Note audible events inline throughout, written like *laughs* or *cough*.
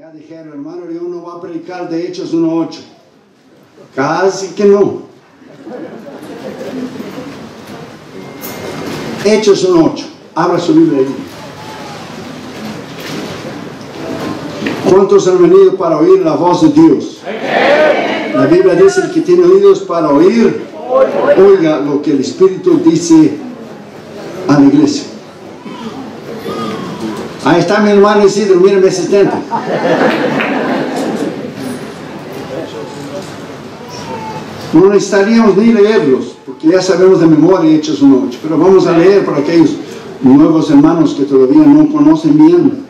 Ya dijeron, hermano, yo no voy a predicar de Hechos 1.8. Casi que no. Hechos 1.8. Abra su Biblia ahí. ¿Cuántos han venido para oír la voz de Dios? La Biblia dice que tiene oídos para oír, oiga lo que el Espíritu dice a la iglesia. Ahí está mi hermano Isidro, miren mi asistente. No necesitaríamos ni leerlos, porque ya sabemos de memoria Hechos 1.8, pero vamos a leer para aquellos nuevos hermanos que todavía no conocen bien.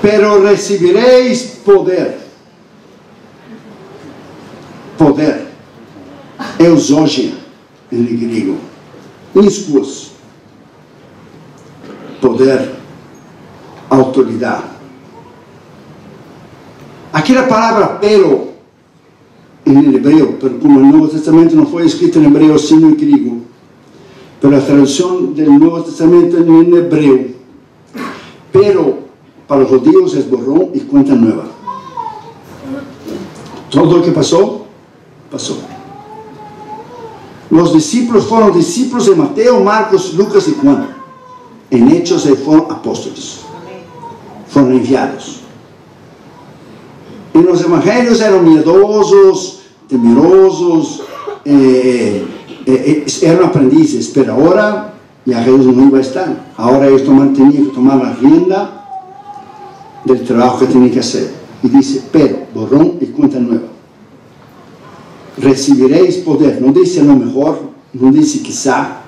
Pero recibiréis poder. Poder. Eusogia, en el griego. Iscus. Poder. Autoridad. Aquí la palabra pero en el hebreo, pero como el Nuevo Testamento no fue escrito en hebreo sino en griego, pero la traducción del Nuevo Testamento en hebreo, pero para los judíos es borrón y cuenta nueva. Todo lo que pasó, pasó. Los discípulos fueron discípulos de Mateo, Marcos, Lucas y Juan. En hechos se fueron apóstoles. Fueron enviados. En los evangelios eran miedosos, temerosos, eh, eh, eh, eran aprendices, pero ahora ya Jesús no iba a estar. Ahora ellos toman, tenían que tomar la rienda del trabajo que tienen que hacer. Y dice, pero, borrón y cuenta nueva. Recibiréis poder. No dice a lo mejor, no dice quizá,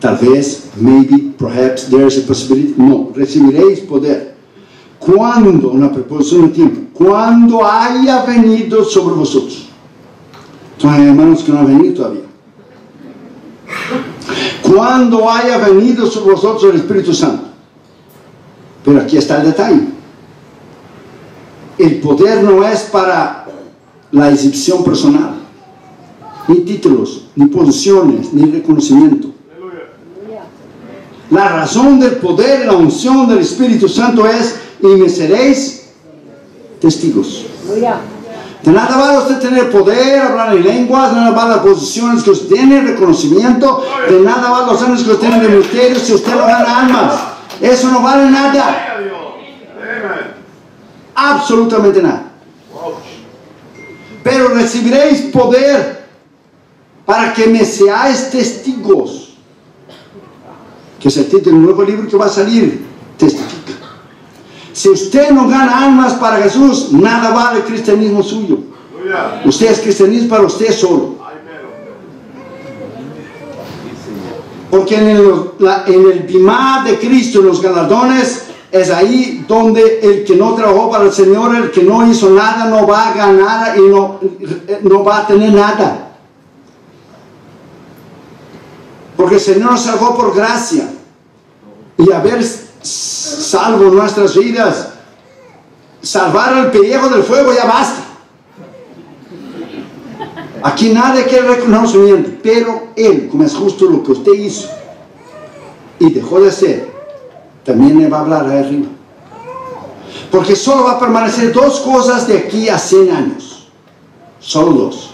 tal vez, maybe, perhaps, there is a possibility. No, recibiréis poder. Cuando, una preposición de tiempo, cuando haya venido sobre vosotros. Entonces hermanos que no han venido todavía. Cuando haya venido sobre vosotros el Espíritu Santo. Pero aquí está el detalle. El poder no es para la exhibición personal, ni títulos, ni posiciones, ni reconocimiento. La razón del poder, la unción del Espíritu Santo es, y me seréis testigos. De nada vale usted tener poder, hablar en lenguas, de nada vale las posiciones que usted tiene, reconocimiento, de nada vale los años que usted tiene de ministerio si usted no gana almas. Eso no vale nada. Absolutamente nada. Pero recibiréis poder para que me seáis testigos. Que es el título del nuevo libro que va a salir. Testifica. Si usted no gana almas para Jesús, nada vale el cristianismo suyo. Usted es cristianismo para usted solo. Porque en el, la, de Cristo, en los galardones, es ahí donde el que no trabajó para el Señor, el que no hizo nada, no va a ganar y no va a tener nada. Porque el Señor nos salvó por gracia. Y haber salvo nuestras vidas, salvar el pellejo del fuego ya basta. Aquí nadie quiere reconocimiento, pero Él, como es justo lo que usted hizo y dejó de hacer, también le va a hablar ahí arriba. Porque solo va a permanecer dos cosas de aquí a 100 años. Solo dos.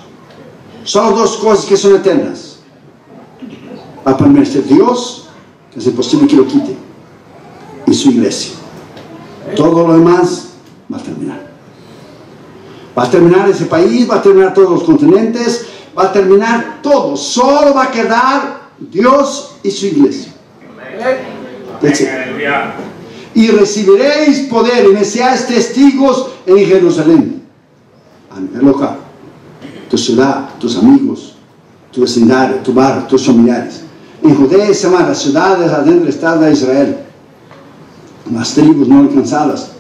Solo dos cosas que son eternas. Va a permanecer Dios, es imposible que lo quite, y su iglesia. Todo lo demás va a terminar. Va a terminar ese país, va a terminar todos los continentes, va a terminar todo. Solo va a quedar Dios y su iglesia. Y recibiréis poder y me seáis testigos en Jerusalén, a nivel local, tu ciudad, tus amigos, tu vecindario, tu barrio, tus familiares. En Judea y Samaria, ciudades adentro del estado de Israel, las tribus no alcanzadas,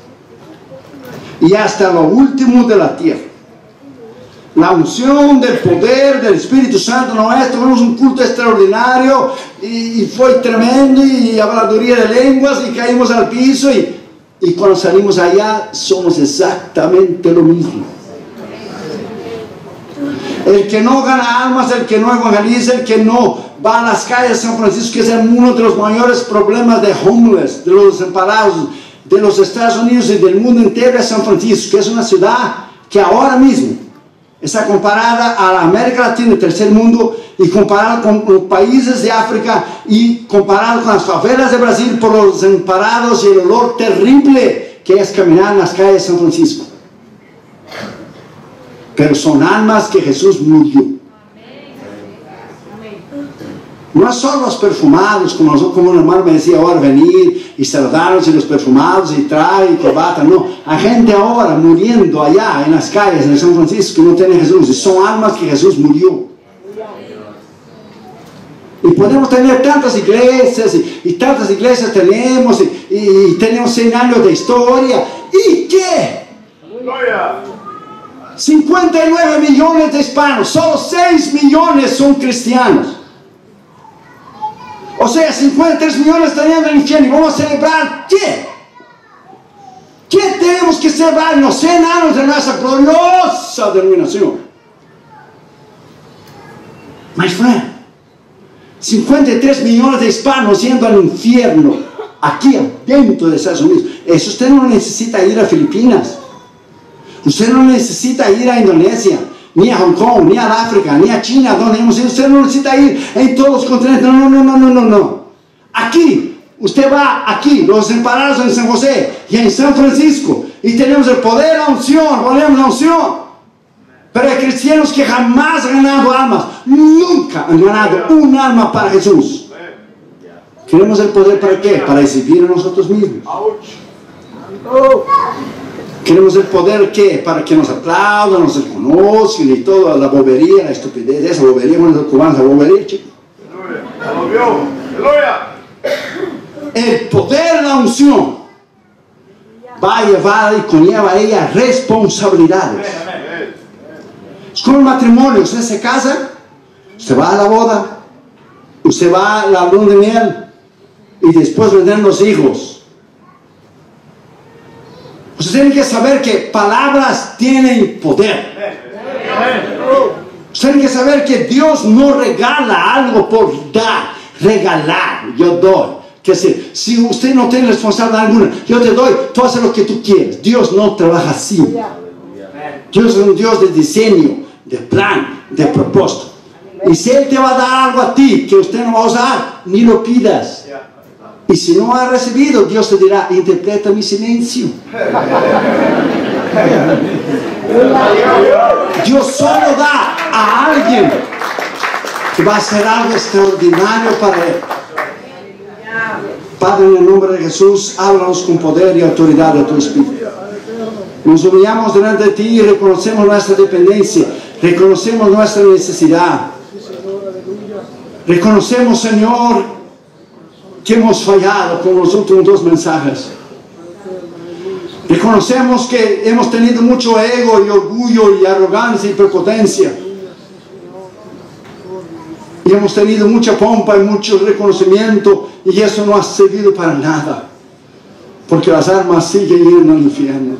y hasta lo último de la tierra. La unción del poder del Espíritu Santo es, tuvimos un culto extraordinario y, y fue tremendo y habladuría de lenguas y caímos al piso y, y cuando salimos allá somos exactamente lo mismo. El que no gana almas, el que no evangeliza, el que no va a las calles de San Francisco, que es uno de los mayores problemas de homeless, de los desamparados, de los Estados Unidos y del mundo entero es San Francisco, que es una ciudad que ahora mismo está comparada a la América Latina, el tercer mundo, y comparada con los países de África y comparada con las favelas de Brasil por los desamparados y el olor terrible que es caminar en las calles de San Francisco. Pero son almas que Jesús murió. No solo los perfumados, como, hermano me decía ahora, venir y saludarnos y los perfumados y trae y corbata. No, hay gente ahora muriendo allá en las calles de San Francisco que no tiene Jesús. Y son almas que Jesús murió. Y podemos tener tantas iglesias y, tantas iglesias tenemos y, tenemos 100 años de historia. ¿Y qué? 59 millones de hispanos, solo 6 millones son cristianos. O sea, 53 millones en el infierno. ¿Y vamos a celebrar qué? ¿Qué tenemos que celebrar en los 100 años de nuestra gloriosa denominación? My friend, 53 millones de hispanos yendo al infierno, aquí dentro de Estados Unidos. Eso usted no necesita ir a Filipinas. Usted no necesita ir a Indonesia, ni a Hong Kong, ni a África, ni a China, donde hemos ido. Usted no necesita ir en todos los continentes. No, no, no, no, no, no. Aquí, usted va aquí, los separados en San José y en San Francisco, y tenemos el poder, la unción, ponemos la unción. Pero hay cristianos que jamás han ganado almas, nunca han ganado un alma para Jesús. Queremos el poder para qué? Para exhibir a nosotros mismos. Queremos el poder qué? Para que nos aplaudan, nos reconozcan y toda la bobería, la estupidez, esa bobería, bueno, cubanos, la bobería, chico. El poder, la unción, va a llevar y conlleva a ella responsabilidades. Es como el matrimonio, usted se casa, usted va a la boda, usted va a la luna de miel y después vendrán los hijos. Usted tiene que saber que palabras tienen poder. Usted tiene que saber que Dios no regala algo por dar, regalar, yo doy. Que si, si usted no tiene responsabilidad alguna, yo te doy, tú haces lo que tú quieres. Dios no trabaja así. Dios es un Dios de diseño, de plan, de propósito. Y si Él te va a dar algo a ti que usted no va a usar, ni lo pidas. Y si no ha recibido, Dios te dirá, interpreta mi silencio. Dios solo da a alguien que va a hacer algo extraordinario para Él. Padre, en el nombre de Jesús, háblanos con poder y autoridad de tu Espíritu. Nos humillamos delante de ti y reconocemos nuestra dependencia, reconocemos nuestra necesidad. Reconocemos, Señor, que hemos fallado con los últimos dos mensajes. Reconocemos que hemos tenido mucho ego y orgullo y arrogancia y prepotencia. Y hemos tenido mucha pompa y mucho reconocimiento y eso no ha servido para nada. Porque las armas siguen yendo al infierno.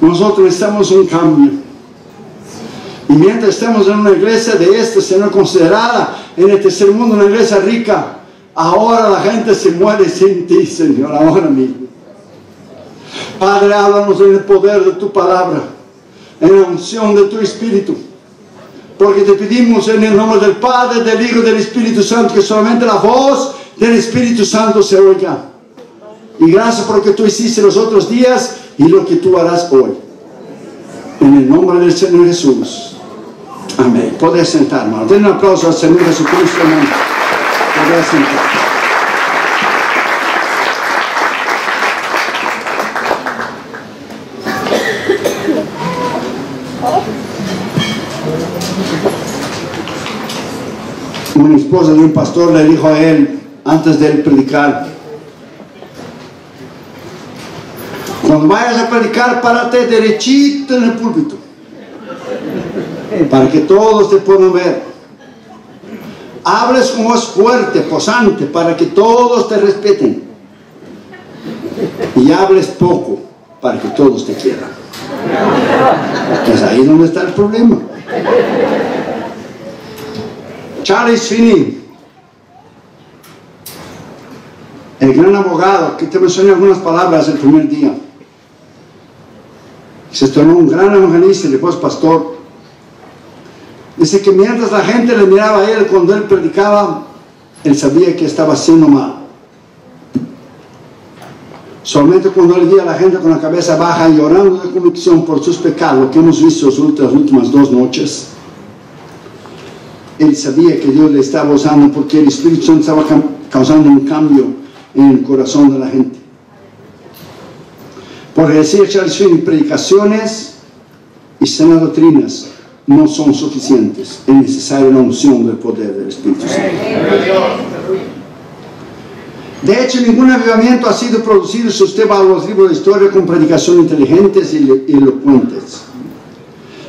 Nosotros necesitamos un cambio. Y mientras estamos en una iglesia de este, Señor, considerada en el tercer mundo, una iglesia rica, ahora la gente se muere sin ti, Señor, ahora mismo. Padre, háblanos en el poder de tu palabra, en la unción de tu Espíritu. Porque te pedimos en el nombre del Padre, del Hijo y del Espíritu Santo, que solamente la voz del Espíritu Santo se oiga. Y gracias por lo que tú hiciste los otros días y lo que tú harás hoy. En el nombre del Señor Jesús. Amén. Puedes sentar, hermano. Den un aplauso al Señor Jesucristo, hermano. Una esposa de un pastor le dijo a él, antes de él predicar, Cuando vayas a predicar, párate derechito en el púlpito. Para que todos te puedan ver. Hables con voz fuerte, posante, para que todos te respeten. Y hables poco, para que todos te quieran. Es ahí donde está el problema. Charles Finney el gran abogado, que te mencioné algunas palabras el primer día, se tornó un gran evangelista y después pastor. Dice que mientras la gente le miraba a él cuando él predicaba, él sabía que estaba haciendo mal. Solamente cuando él veía a la gente con la cabeza baja llorando de convicción por sus pecados, lo que hemos visto las últimas dos noches, él sabía que Dios le estaba usando porque el Espíritu Santo estaba causando un cambio en el corazón de la gente. Por decir Charles Finney, predicaciones y sanas doctrinas no son suficientes. Es necesaria la unción del poder del Espíritu Santo. De hecho, ningún avivamiento ha sido producido si usted va a los libros de historia con predicaciones inteligentes y elocuentes.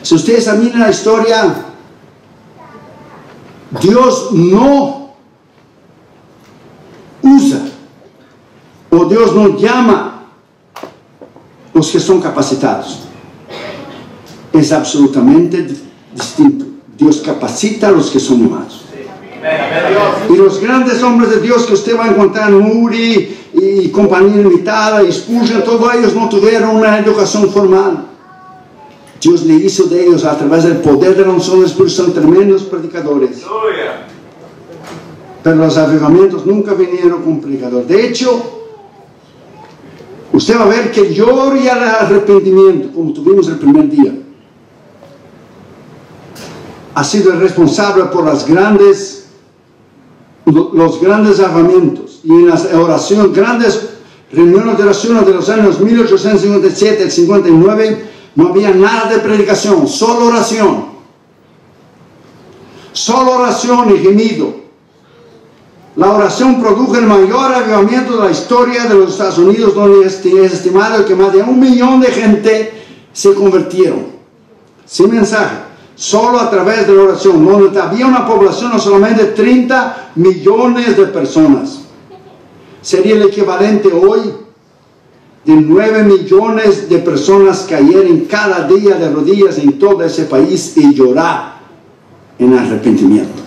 Si usted examina la historia, Dios no usa o Dios no llama los que son capacitados. Es absolutamente distinto. Dios capacita a los que son humanos. Y los grandes hombres de Dios que usted va a encontrar, Muri y compañía limitada, y Spurgeon, todos ellos no tuvieron una educación formal. Dios le hizo de ellos a través del poder de la unción del Espíritu son tremendos predicadores. Pero los avivamientos nunca vinieron con predicador. De hecho, usted va a ver que lloro y arrepentimiento, como tuvimos el primer día, ha sido el responsable por las grandes los grandes avamientos y en las oraciones, grandes reuniones de oración de los años 1857 al 59, no había nada de predicación, solo oración. Solo oración y gemido. La oración produjo el mayor avivamiento de la historia de los Estados Unidos, donde es estimado que más de un millón de gente se convirtieron. Sin mensaje solo a través de la oración, donde había una población no solamente 30 millones de personas. Sería el equivalente hoy de 9 millones de personas cayeran cada día de rodillas en todo ese país y llorar en arrepentimiento.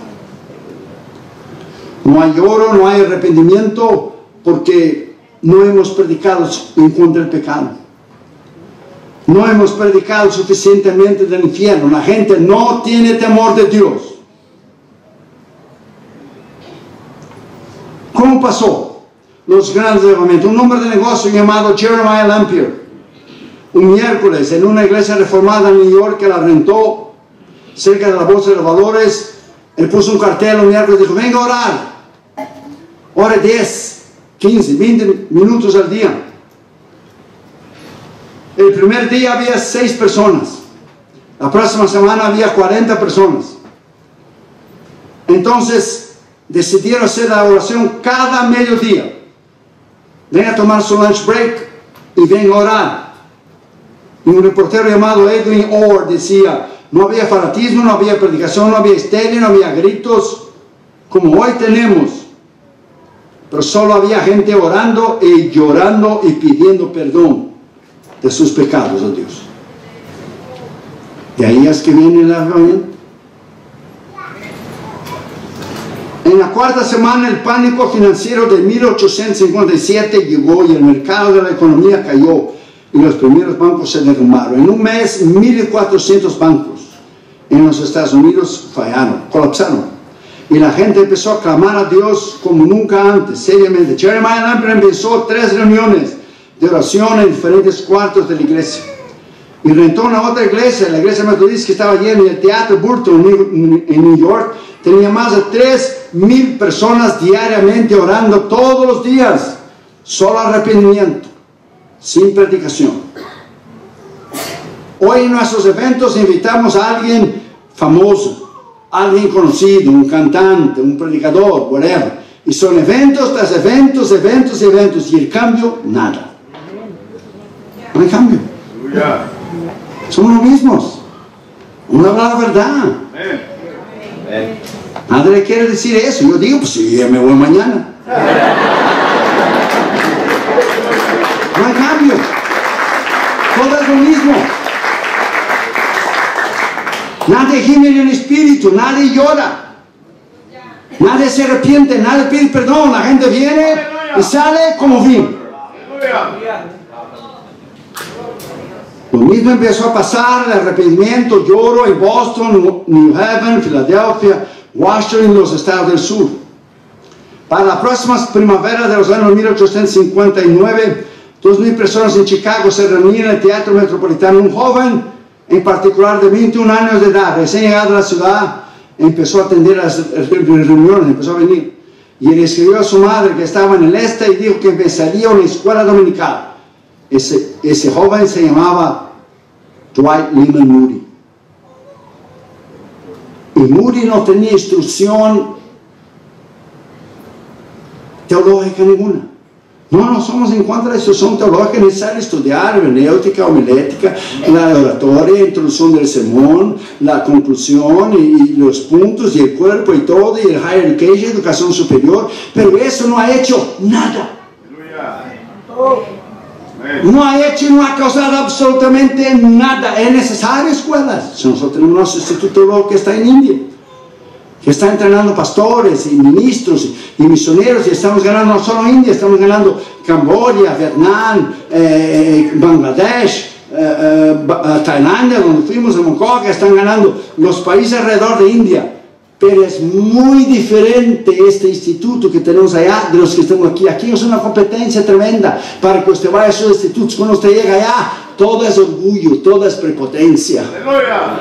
No hay oro, no hay arrepentimiento porque no hemos predicado en contra del pecado. No hemos predicado suficientemente del infierno. La gente no tiene temor de Dios. ¿Cómo pasó? Los grandes levantamientos. Un hombre de negocio llamado Jeremiah Lampier, un miércoles en una iglesia reformada en New York que la rentó cerca de la bolsa de valores, él puso un cartel un miércoles y dijo, venga a orar. Ore 10, 15, 20 minutos al día. El primer día había seis personas. La próxima semana había 40 personas. Entonces decidieron hacer la oración cada mediodía. Ven a tomar su lunch break y ven a orar. Y un reportero llamado Edwin Orr decía, no había fanatismo, no había predicación, no había estéreo, no había gritos, como hoy tenemos. Pero solo había gente orando y llorando y pidiendo perdón de sus pecados a Dios. De ahí es que viene el avivamiento. En la cuarta semana el pánico financiero de 1857 llegó y el mercado de la economía cayó y los primeros bancos se derrumbaron. En un mes 1.400 bancos en los Estados Unidos fallaron, colapsaron. Y la gente empezó a clamar a Dios como nunca antes, seriamente. Jeremiah Lamper empezó tres reuniones de oración en diferentes cuartos de la iglesia. Y rentó una otra iglesia, la iglesia metodista que estaba llena en el Teatro Burton en New York. Tenía más de 3 mil personas diariamente orando todos los días. Solo arrepentimiento, sin predicación. Hoy en nuestros eventos invitamos a alguien famoso, alguien conocido, un cantante, un predicador, whatever. Y son eventos tras eventos, eventos, eventos. Y el cambio, nada. No hay cambio. Somos los mismos. Uno habla la verdad. Nadie quiere decir eso. Yo digo, pues sí, me voy mañana. No hay cambio. Todo es lo mismo. Nadie gime en el espíritu, nadie llora. Nadie se arrepiente, nadie pide perdón. La gente viene y sale como vino. Lo mismo empezó a pasar, el arrepentimiento, lloro en Boston, New Haven, Filadelfia, Washington los estados del sur. Para la próxima primavera de los años 1859, dos mil personas en Chicago se reunían en el Teatro Metropolitano. Un joven, en particular de 21 años de edad, recién llegado a la ciudad, empezó a atender las reuniones, empezó a venir. Y él escribió a su madre que estaba en el este y dijo que empezaría una escuela dominical. Ese, ese joven se llamaba Dwight Lyman Moody. Y Moody no tenía instrucción teológica ninguna. No, no somos en contra de la instrucción teológica, es necesario estudiar hermenéutica, homilética, la oratoria, introducción del sermón, la conclusión y, los puntos y el cuerpo y todo, y el higher education, educación superior, pero eso no ha hecho nada. No hecho y no ha causado absolutamente nada. Es necesario escuelas. Nosotros tenemos nuestro instituto que está en India que está entrenando pastores y ministros y, misioneros y estamos ganando no solo India, estamos ganando Camboya, Vietnam, eh, Bangladesh, eh, eh, Tailandia, donde fuimos, en Bangkok, están ganando los países alrededor de India. Pero es muy diferente este instituto que tenemos allá de los que estamos aquí. Aquí es una competencia tremenda para que usted vaya a esos institutos. Cuando usted llega allá, todo es orgullo, todo es prepotencia. ¡Aleluya!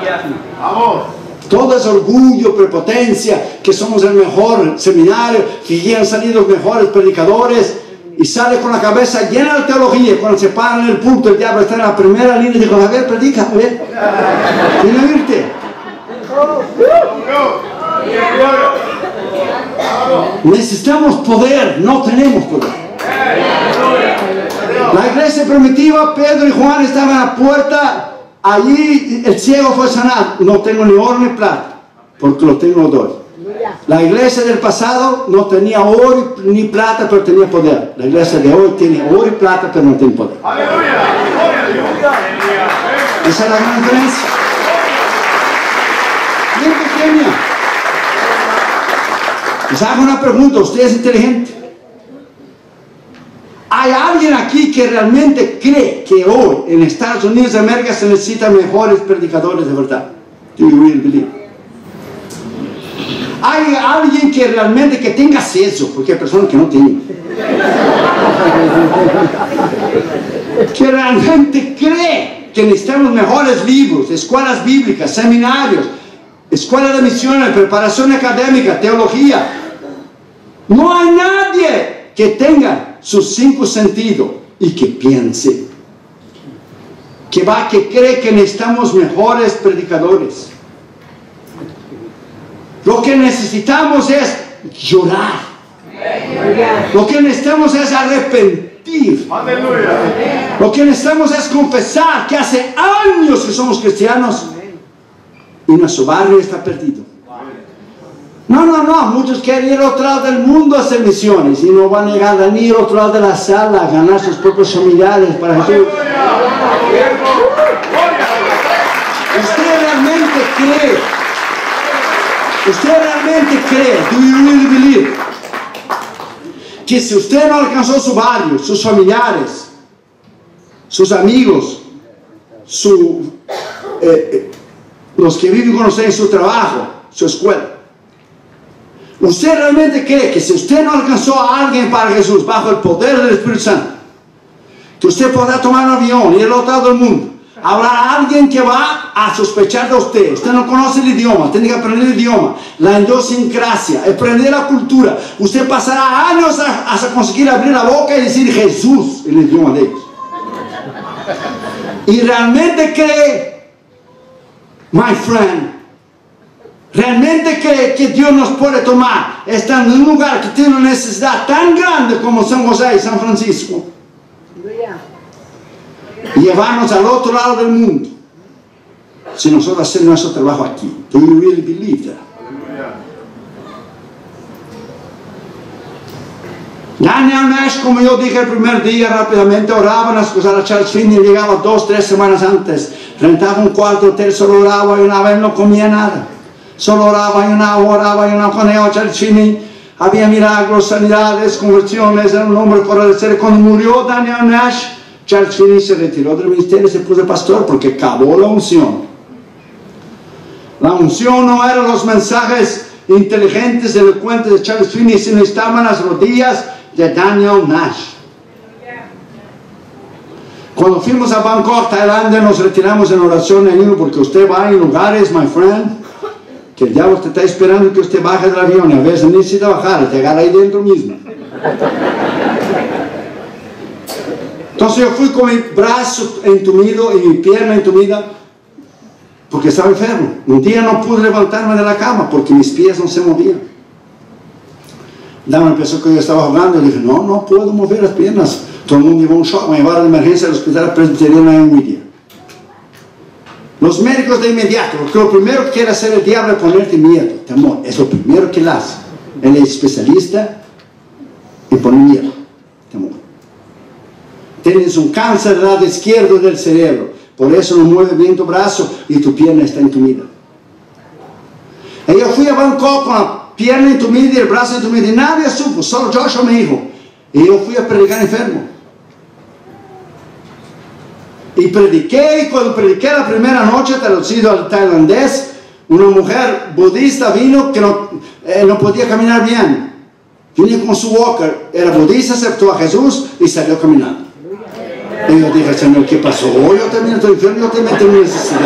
¡Vamos! Todo es orgullo, prepotencia, que somos el mejor seminario, que ya han salido los mejores predicadores. Y sale con la cabeza llena de teología. Cuando se para en el punto, el diablo está en la primera línea y dice, a ver, predica, a ver. *laughs* Viene a oírte. Necesitamos poder, no tenemos poder. La iglesia primitiva, Pedro y Juan estaban a la puerta Allí el ciego fue sanado. No tengo ni oro ni plata, porque lo tengo doy. La iglesia del pasado no tenía oro ni plata, pero tenía poder. La iglesia de hoy tiene oro y plata, pero no tiene poder. Esa es la gran diferencia. Bien pequeña. Les hago una pregunta, usted es inteligente. ¿Hay alguien aquí que realmente cree que hoy en Estados Unidos de América se necesitan mejores predicadores de verdad? Do you really believe? Hay alguien que realmente que tenga acceso, porque hay personas que no tienen. *laughs* que realmente cree que necesitamos mejores libros, escuelas bíblicas, seminarios, escuelas de misiones, preparación académica, teología. No hay nadie que tenga sus cinco sentidos y que piense. Que va, que cree que necesitamos mejores predicadores. Lo que necesitamos es llorar. Lo que necesitamos es arrepentir. Lo que necesitamos es confesar que hace años que somos cristianos y nuestro barrio está perdido. No, no, no, muchos quieren ir al otro lado del mundo a hacer misiones y no van a llegar a ir al otro lado de la sala a ganar sus propios familiares para Jesús. ¿Usted realmente cree? ¿Usted realmente cree? Do you really believe? Que si usted no alcanzó su barrio, sus familiares, sus amigos, su, eh, eh, los que viven con usted en su trabajo, su escuela, ¿Usted realmente cree que si usted no alcanzó a alguien para Jesús bajo el poder del Espíritu Santo, que usted podrá tomar un avión y al otro lado del mundo? Habrá alguien que va a sospechar de usted. Usted no conoce el idioma, tiene que aprender el idioma, la idiosincrasia, aprender la cultura. Usted pasará años hasta conseguir abrir la boca y decir Jesús en el idioma de ellos. Y realmente cree, my friend, realmente cree que Dios nos puede tomar estando en un lugar que tiene una necesidad tan grande como San José y San Francisco y llevarnos al otro lado del mundo si nosotros hacemos nuestro trabajo aquí. Do you really believe that? Daniel Nash, como yo dije el primer día, rápidamente oraban las cosas a Charles Finney, llegaba dos, tres semanas antes, rentaba un cuarto hotel, solo oraba y una vez no comía nada. Solo oraba y una oraba y una con el Finney había milagros, sanidades, conversiones, era un hombre fuera de ser. Cuando murió Daniel Nash, Finney se retiró del ministerio y se puso pastor porque acabó la unción. La unción no eran los mensajes inteligentes, elocuentes de Charles Finney, sino estaban las rodillas de Daniel Nash. Cuando fuimos a Bangkok, Tailandia, nos retiramos en oración porque usted va en lugares, my friend, que diablo te está esperando que usted baje del avión a veces necesita bajar, llegar ahí dentro mismo. Entonces yo fui con mi brazo entumido y mi pierna entumida porque estaba enfermo. Un día no pude levantarme de la cama porque mis pies no se movían. Dama pensó que yo estaba jugando y dije, no, no puedo mover las piernas. Todo el mundo llevó un shock, me llevaron de emergencia al hospital presbiteriano en Widia. Los médicos de inmediato, porque lo primero que quiere hacer el diablo es ponerte miedo, temor. Es lo primero que hace. Él es especialista en poner miedo, temor. Tienes un cáncer del lado izquierdo del cerebro, por eso no mueve bien tu brazo y tu pierna está entumida. Y yo fui a Bangkok con la pierna entumida y el brazo entumido y nadie supo, solo Joshua me dijo. Y yo fui a predicar enfermo. Y prediqué, y cuando prediqué la primera noche, traducido al tailandés, una mujer budista vino que no, eh, no podía caminar bien. Vino con su walker, era budista, aceptó a Jesús y salió caminando. Y yo dije, Señor, ¿qué pasó? Yo también estoy enfermo, yo también tengo necesidad.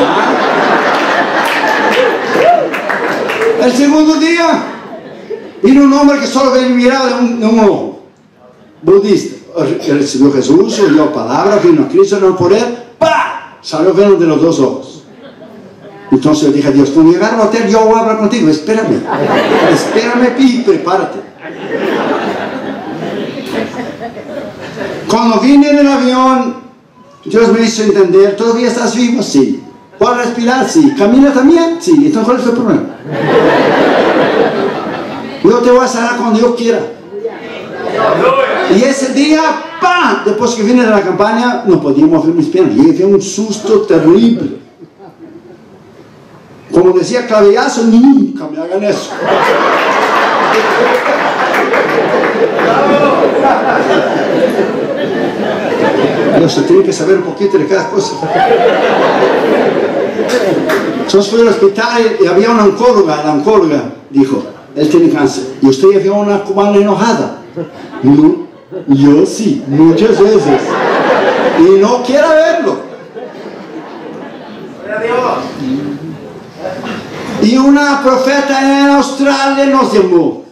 El segundo día, vino un hombre que solo mirado de un, de un ojo, budista recibió Jesús, oyó palabra, vino a Cristo, no por él, ¡pa! Salió veneno de los dos ojos. Entonces yo dije a Dios, cuando llegar al hotel yo voy a hablar contigo, espérame, espérame y prepárate. Cuando vine en el avión, Dios me hizo entender, ¿todavía estás vivo? Sí. ¿Puedes respirar? Sí. ¿Camina también? Sí. Entonces, ¿cuál es el problema? Yo te voy a sanar cuando yo quiera. Y ese día, ¡pam! Después que vine de la campaña, no podía mover mis piernas. Y fue un susto terrible. Como decía Clavillazo, nunca me hagan eso. Pero se tiene que saber un poquito de cada cosa. Entonces fui al hospital y había una oncóloga, la oncóloga dijo, él tiene cáncer. Y usted ya vio una cubana enojada. No, yo sí, muchas veces. Y no quiero verlo. Y una profeta en Australia nos llamó,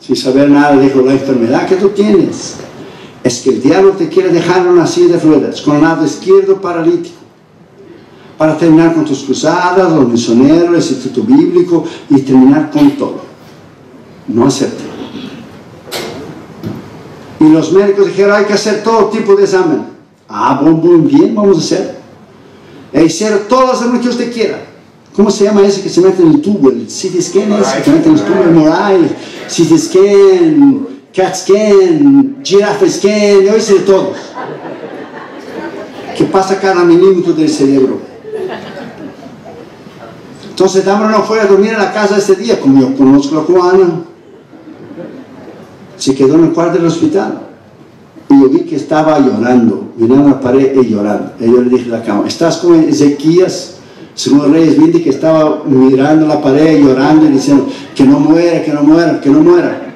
sin saber nada, dijo, la enfermedad que tú tienes es que el diablo te quiere dejar en una silla de ruedas, con el lado izquierdo paralítico, para terminar con tus cruzadas, los misioneros, el instituto bíblico y terminar con todo. No acepte. Y los médicos dijeron, hay que hacer todo tipo de examen. Ah, muy bien, vamos a hacer. E hicieron los exámenes que usted quiera. ¿Cómo se llama ese que se mete en el tubo? El CT scan ese que se mete en el tubo, el MRI, CT scan, CAT scan, giraffe scan, yo hice de todos. Que pasa cada milímetro del cerebro. Entonces Dambra no fue a dormir en la casa ese día, como yo conozco a la cubana. Se quedó en el cuarto del hospital. Y yo vi que estaba llorando, mirando la pared y llorando. Y yo le dije a la cama, ¿estás con Ezequías? Según Reyes, vi que estaba mirando la pared, llorando y diciendo, que no muera, que no muera, que no muera.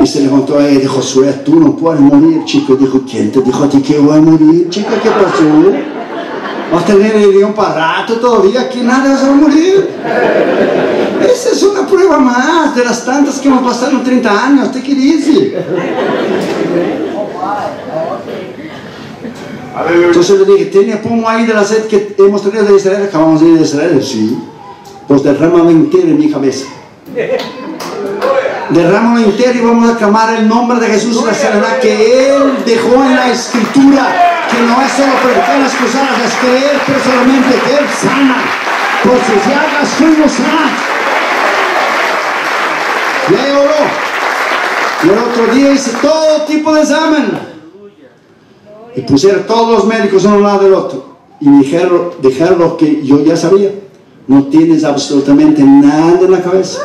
Y se levantó ella y dijo, Josué, tú no puedes morir, chico. Dijo, ¿quién te dijo a ti que voy a morir? Chica, ¿qué pasó? Vas a tener el un para rato todavía, que nada vas a morir. Esa es una prueba más de las tantas que hemos pasado en 30 años. ¿Te qué dice? Entonces le dije, ¿tiene pomo ahí de la sed que hemos tenido de Israel? Acabamos de ir de Israel. Sí. Pues derrámalo entero en mi cabeza. Derrámalo entero y vamos a clamar el nombre de Jesús y la sanidad que Él dejó en la Escritura. Que no es solo predicar las cosas, es creer personalmente que Él sana. Por sus llagas fuimos sanados. Y ahí oró. Y el otro día hice todo tipo de examen. Y pusieron todos los médicos uno al lado del otro. Y me dijeron, dijeron lo que yo ya sabía. No tienes absolutamente nada en la cabeza.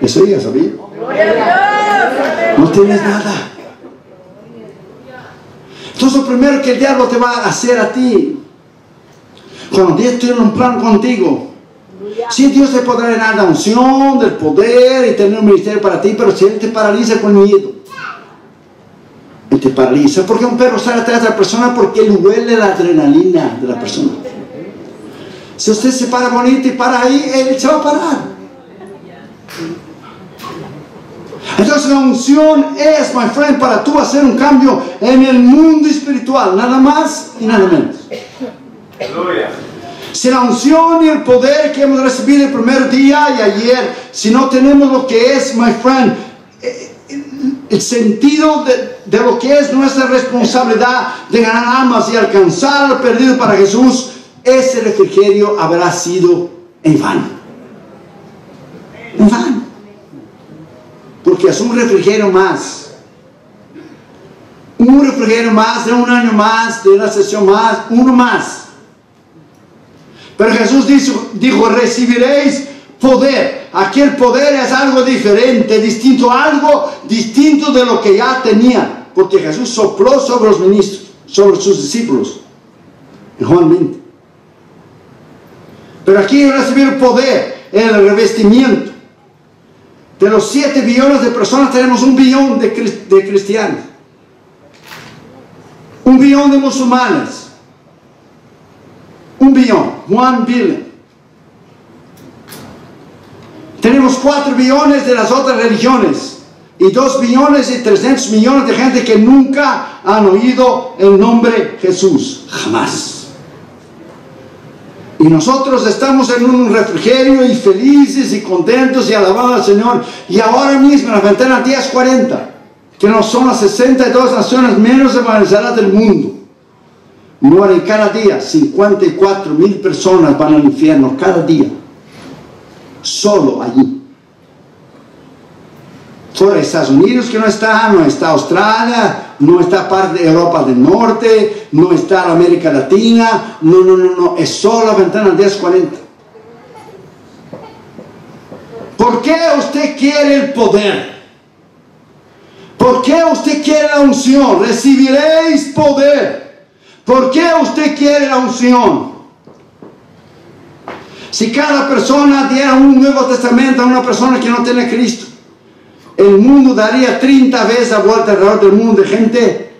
Eso ya sabía. No tienes nada. Entonces lo primero que el diablo te va a hacer a ti, cuando Dios tiene un plan contigo, si Dios te podrá dar la unción, del poder y tener un ministerio para ti, pero si Él te paraliza con miedo, Él te paraliza. porque un perro sale atrás de la persona? Porque Él huele la adrenalina de la persona. Si usted se para bonito y para ahí, Él se va a parar. Entonces la unción es, my friend, para tú hacer un cambio en el mundo espiritual, nada más y nada menos. Si la unción y el poder que hemos recibido el primer día y ayer, si no tenemos lo que es, my friend, eh, el sentido de, de lo que es nuestra responsabilidad de ganar almas y alcanzar al perdido para Jesús, ese refrigerio habrá sido en vano. En vano. Es un refrigerio más. Un refrigerio más de un año más, de una sesión más, uno más. Pero Jesús dijo, dijo recibiréis poder. Aquel poder es algo diferente, distinto, algo distinto de lo que ya tenía. Porque Jesús sopló sobre los ministros, sobre sus discípulos. En Juan 20. Pero aquí recibir poder, el revestimiento. De los 7 billones de personas tenemos un billón de, cristianos. Un billón de musulmanes. Un billón, one billion. Tenemos 4 billones de las otras religiones y 2 billones y 300 millones de gente que nunca han oído el nombre Jesús. Jamás. Y nosotros estamos en un refrigerio y felices y contentos y alabando al Señor. Y ahora mismo en la ventana 1040, que no son las 62 naciones menos evangelizadas del mundo, mueren cada día 54 mil personas van al infierno cada día. Solo allí fuera Estados Unidos que no está, no está Australia, no está parte de Europa del Norte, no está América Latina, no, no, no, no, es solo la ventana 1040. ¿Por qué usted quiere el poder? ¿Por qué usted quiere la unción? Recibiréis poder. ¿Por qué usted quiere la unción? Si cada persona diera un Nuevo Testamento a una persona que no tiene Cristo, el mundo daría 30 veces la vuelta alrededor del mundo de gente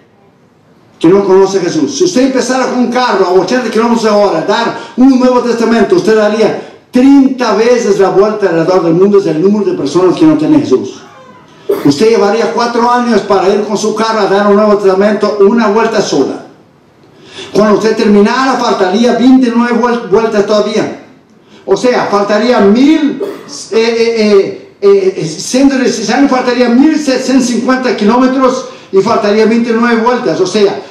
que no conoce Jesús. Si usted empezara con un carro a 80 kilómetros a hora, dar un Nuevo Testamento, usted daría 30 veces la vuelta alrededor del mundo, es el número de personas que no tienen Jesús. Usted llevaría cuatro años para ir con su carro a dar un Nuevo Testamento una vuelta sola. Cuando usted terminara, faltaría 29 vueltas todavía. O sea, faltaría mil eh, eh, eh eh, siendo necesario faltaría 1750 kilómetros y faltaría 29 vueltas, o sea,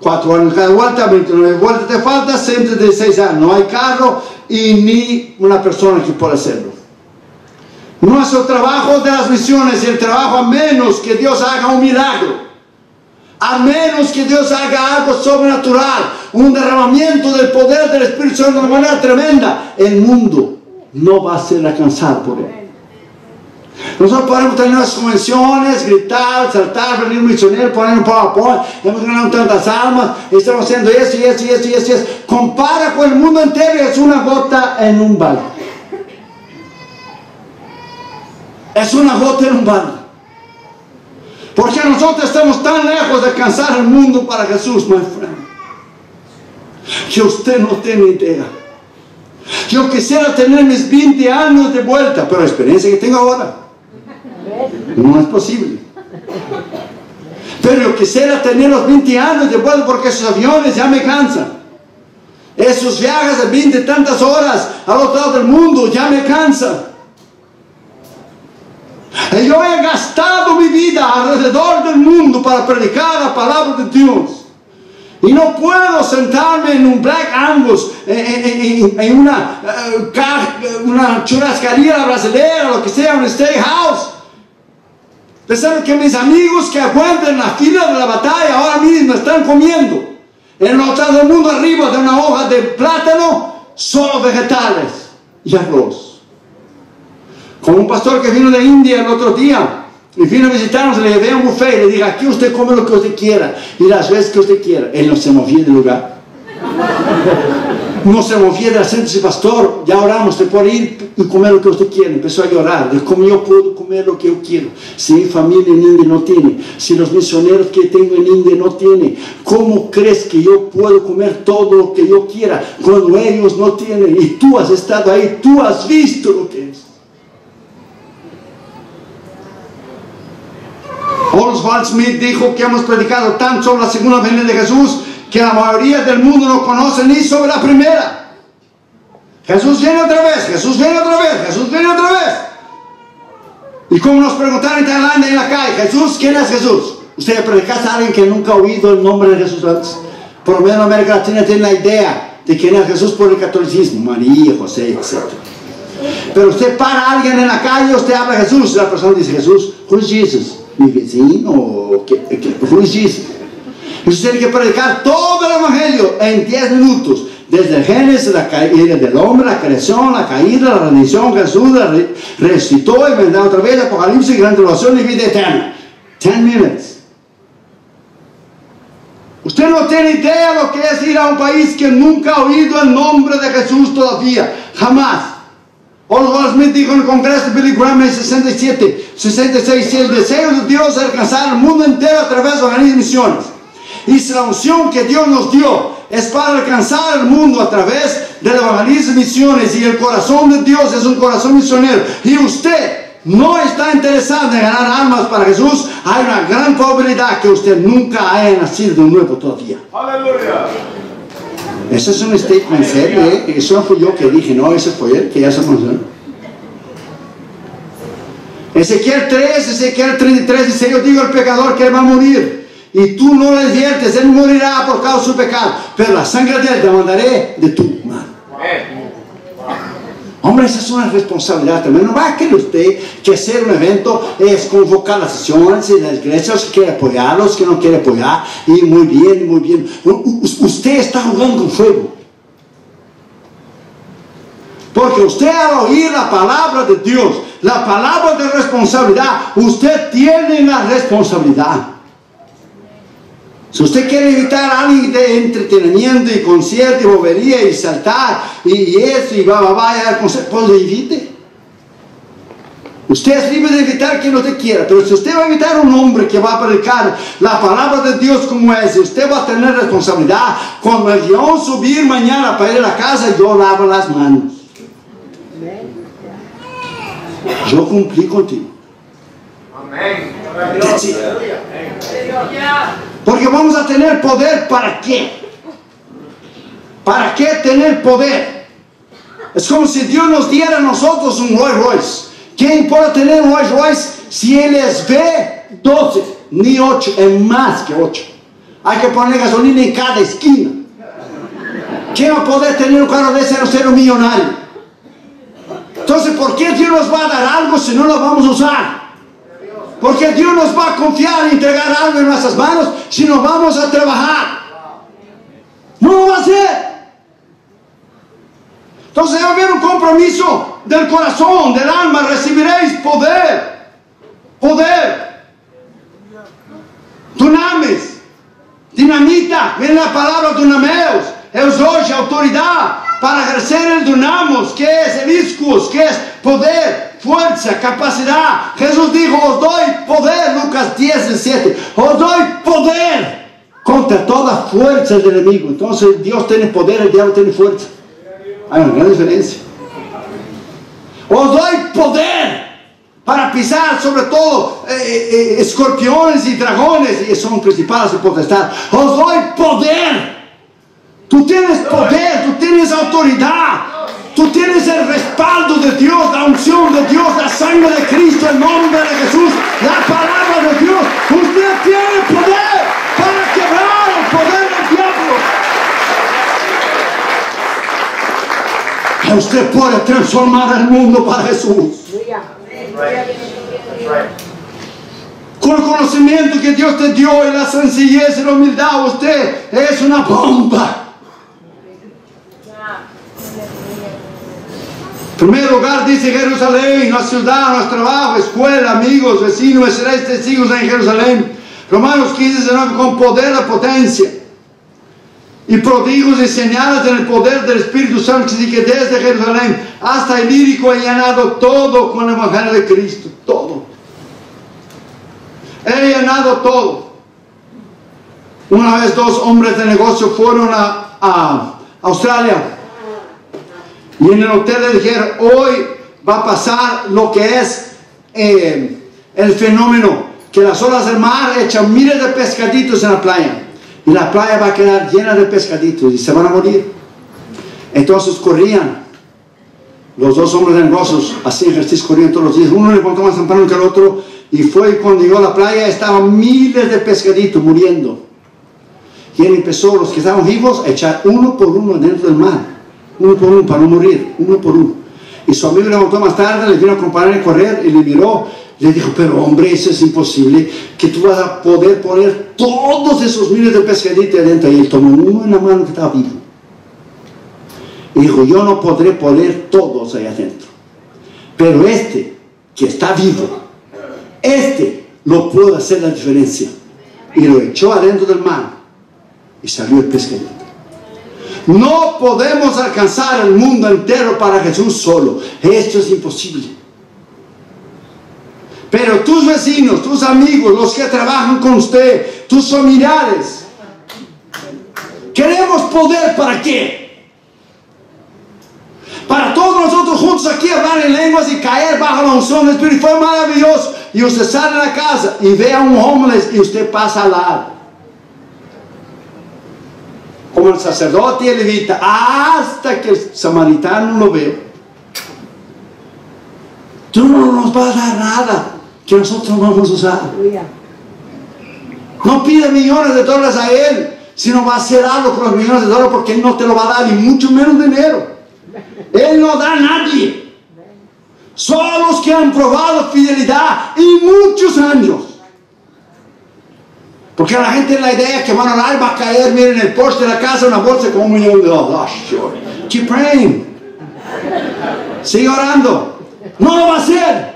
4 años cada vuelta, 29 vueltas te falta, 116 años, no hay carro y ni una persona que pueda hacerlo. Nuestro trabajo de las misiones el trabajo a menos que Dios haga un milagro, a menos que Dios haga algo sobrenatural, un derramamiento del poder del Espíritu Santo de una manera tremenda, el mundo no va a ser alcanzado por él. Nosotros podemos tener unas convenciones, gritar, saltar, venir misionero, poner un PowerPoint, hemos ganado tantas almas, estamos haciendo eso y eso y eso y eso. Y eso. Compara con el mundo entero y es una gota en un balde. Es una gota en un balde. Porque nosotros estamos tan lejos de alcanzar el mundo para Jesús, my friend, que usted no tiene idea. Yo quisiera tener mis 20 años de vuelta, pero la experiencia que tengo ahora no es posible. Pero yo quisiera tener los 20 años de vuelo porque esos aviones ya me cansan. Esos viajes de 20 tantas horas al otro lado del mundo ya me cansan. Yo he gastado mi vida alrededor del mundo para predicar la palabra de Dios. Y no puedo sentarme en un Black Angus, en, una, uh, una churrascaría brasileña, lo que sea, un steakhouse Pensando que mis amigos que aguantan la fila de la batalla ahora mismo están comiendo en el otro mundo arriba de una hoja de plátano solo vegetales y arroz. Como un pastor que vino de India el otro día, y vino a visitarnos, le llevé un buffet y le dije, aquí usted come lo que usted quiera y las veces que usted quiera. Él no se movía del lugar. No se de asiento dice, pastor, ya oramos, usted puede ir y comer lo que usted quiera. Empezó a llorar, de cómo yo puedo comer lo que yo quiero. Si mi familia en India no tiene, si los misioneros que tengo en India no tienen, ¿cómo crees que yo puedo comer todo lo que yo quiera cuando ellos no tienen? Y tú has estado ahí, tú has visto lo que es. Oswald Smith dijo que hemos predicado tanto sobre la segunda venida de Jesús que la mayoría del mundo no conoce ni sobre la primera. Jesús viene otra vez, Jesús viene otra vez, Jesús viene otra vez. Y como nos preguntaron en Tailandia en la calle, Jesús, ¿quién es Jesús? Usted predicaste a alguien que nunca ha oído el nombre de Jesús antes. Por lo menos en América Latina tiene la idea de quién es Jesús por el catolicismo, María, José, etc. Pero usted para a alguien en la calle, usted habla de Jesús, y la persona dice Jesús, who is Jesus? Mi vecino, ¿qué, qué, who Jesus? Usted tiene que predicar todo el Evangelio en 10 minutos. Desde el Génesis, la caída del hombre, la creación, la caída, la redención, Jesús la resucitó y vendrá otra vez, Apocalipsis, gran tribulación y vida eterna. 10 minutos. Usted no tiene idea lo que es ir a un país que nunca ha oído el nombre de Jesús todavía. Jamás. Oswald Smith dijo en el Congreso de Billy Graham en 67, 66, si el deseo de Dios es alcanzar el mundo entero a través de las misiones. Y si la unción que Dios nos dio es para alcanzar el mundo a través de la evangelismo misiones y el corazón de Dios es un corazón misionero y usted no está interesado en ganar almas para Jesús, hay una gran probabilidad que usted nunca haya nacido de nuevo todavía. Aleluya. Ese es un statement serio, ¿eh? Eso no fui yo que dije, no, ese fue él, que ya se mencionó. Ezequiel 3, Ezequiel 33 dice, yo digo al pecador que él va a morir y tú no le adviertes, él morirá por causa de su pecado, pero la sangre de él te mandaré de tu mano. Hombre, esa es una responsabilidad también. No va a querer usted que hacer un evento es convocar las sesiones y las iglesias que quiere apoyar, los que no quiere apoyar, y muy bien, muy bien. Usted está jugando con fuego. Porque usted al oír la palabra de Dios, la palabra de responsabilidad, usted tiene la responsabilidad. Si usted quiere evitar a alguien de entretenimiento y concierto y bobería y saltar y eso y va, va, va, pues evite. Usted es libre de evitar quien usted quiera, pero si usted va a evitar a un hombre que va a predicar la palabra de Dios como es, usted va a tener responsabilidad. Cuando el guion subir mañana para ir a la casa, yo lavo las manos. Yo cumplí contigo. Amén. Porque vamos a tener poder para qué? ¿Para qué tener poder? Es como si Dios nos diera a nosotros un Rolls Royce. ¿Quién puede tener un Rolls Royce si él es B12? Ni 8, es más que 8. Hay que poner gasolina en cada esquina. ¿Quién va a poder tener un carro de ese ser un millonario? Entonces, ¿por qué Dios nos va a dar algo si no lo vamos a usar? Porque Dios nos va a confiar y entregar algo en nuestras manos si nos vamos a trabajar. No lo va a hacer. Entonces a haber un compromiso del corazón, del alma. Recibiréis poder. Poder. Dunamis. Dinamita. Viene la palabra dunameos. hoy autoridad para ejercer el dunamos, que es el iscus, que es poder fuerza, capacidad. Jesús dijo, os doy poder, Lucas 10, 17, os doy poder contra toda fuerza del enemigo. Entonces Dios tiene poder, el diablo tiene fuerza. Hay una gran diferencia. Os doy poder para pisar sobre todo eh, eh, escorpiones y dragones, y son principales de potestad. Os doy poder. Tú tienes poder, tú tienes autoridad. Tú tienes el respaldo de Dios, la unción de Dios, la sangre de Cristo, el nombre de Jesús, la palabra de Dios. Usted tiene poder para quebrar el poder del diablo. Usted puede transformar el mundo para Jesús. Con el conocimiento que Dios te dio y la sencillez y la humildad, usted es una bomba. Primer lugar dice Jerusalén, la ciudad, nuestro trabajo, escuela, amigos, vecinos, seréis testigos en Jerusalén. Romanos 15, 19, con poder de potencia. Y prodigios y señales en el poder del Espíritu Santo, que desde Jerusalén hasta el lírico ha llenado todo con el Evangelio de Cristo. Todo. He llenado todo. Una vez dos hombres de negocio fueron a, Australia y en el hotel le dijeron, hoy va a pasar lo que es eh, el fenómeno, que las olas del mar echan miles de pescaditos en la playa y la playa va a quedar llena de pescaditos y se van a morir. Entonces corrían los dos hombres de negocios, así ejercicio corriendo todos los días, uno levantó más temprano que el otro y fue cuando llegó a la playa estaban miles de pescaditos muriendo. Y él empezó, los que estaban vivos, a echar uno por uno dentro del mar. Uno por uno, para no morir, uno por uno. Y su amigo levantó más tarde, le vino a acompañar a correr y le miró. Le dijo, pero hombre, eso es imposible, que tú vas a poder poner todos esos miles de pescaditos adentro. Y él tomó uno en la mano que estaba vivo. Y dijo, yo no podré poner todos ahí adentro. Pero este, que está vivo, este lo puede hacer la diferencia. Y lo echó adentro del mar y salió el pescadito. No podemos alcanzar el mundo entero para Jesús solo. Esto es imposible. Pero tus vecinos, tus amigos, los que trabajan con usted, tus familiares, queremos poder para qué? Para todos nosotros juntos aquí hablar en lenguas y caer bajo la unción del Espíritu fue maravilloso. Y usted sale a la casa y ve a un homeless y usted pasa al lado como el sacerdote y el levita, hasta que el samaritano lo ve. Tú no nos vas a dar nada que nosotros vamos a usar. No pide millones de dólares a él, sino va a hacer algo con los millones de dólares porque él no te lo va a dar, y mucho menos dinero. Él no da a nadie. Son los que han probado fidelidad y muchos años. Porque la gente la idea que van a orar va a caer, miren, el poste de la casa una bolsa con un millón de dólares. Keep praying. Sigue orando. No lo va a hacer.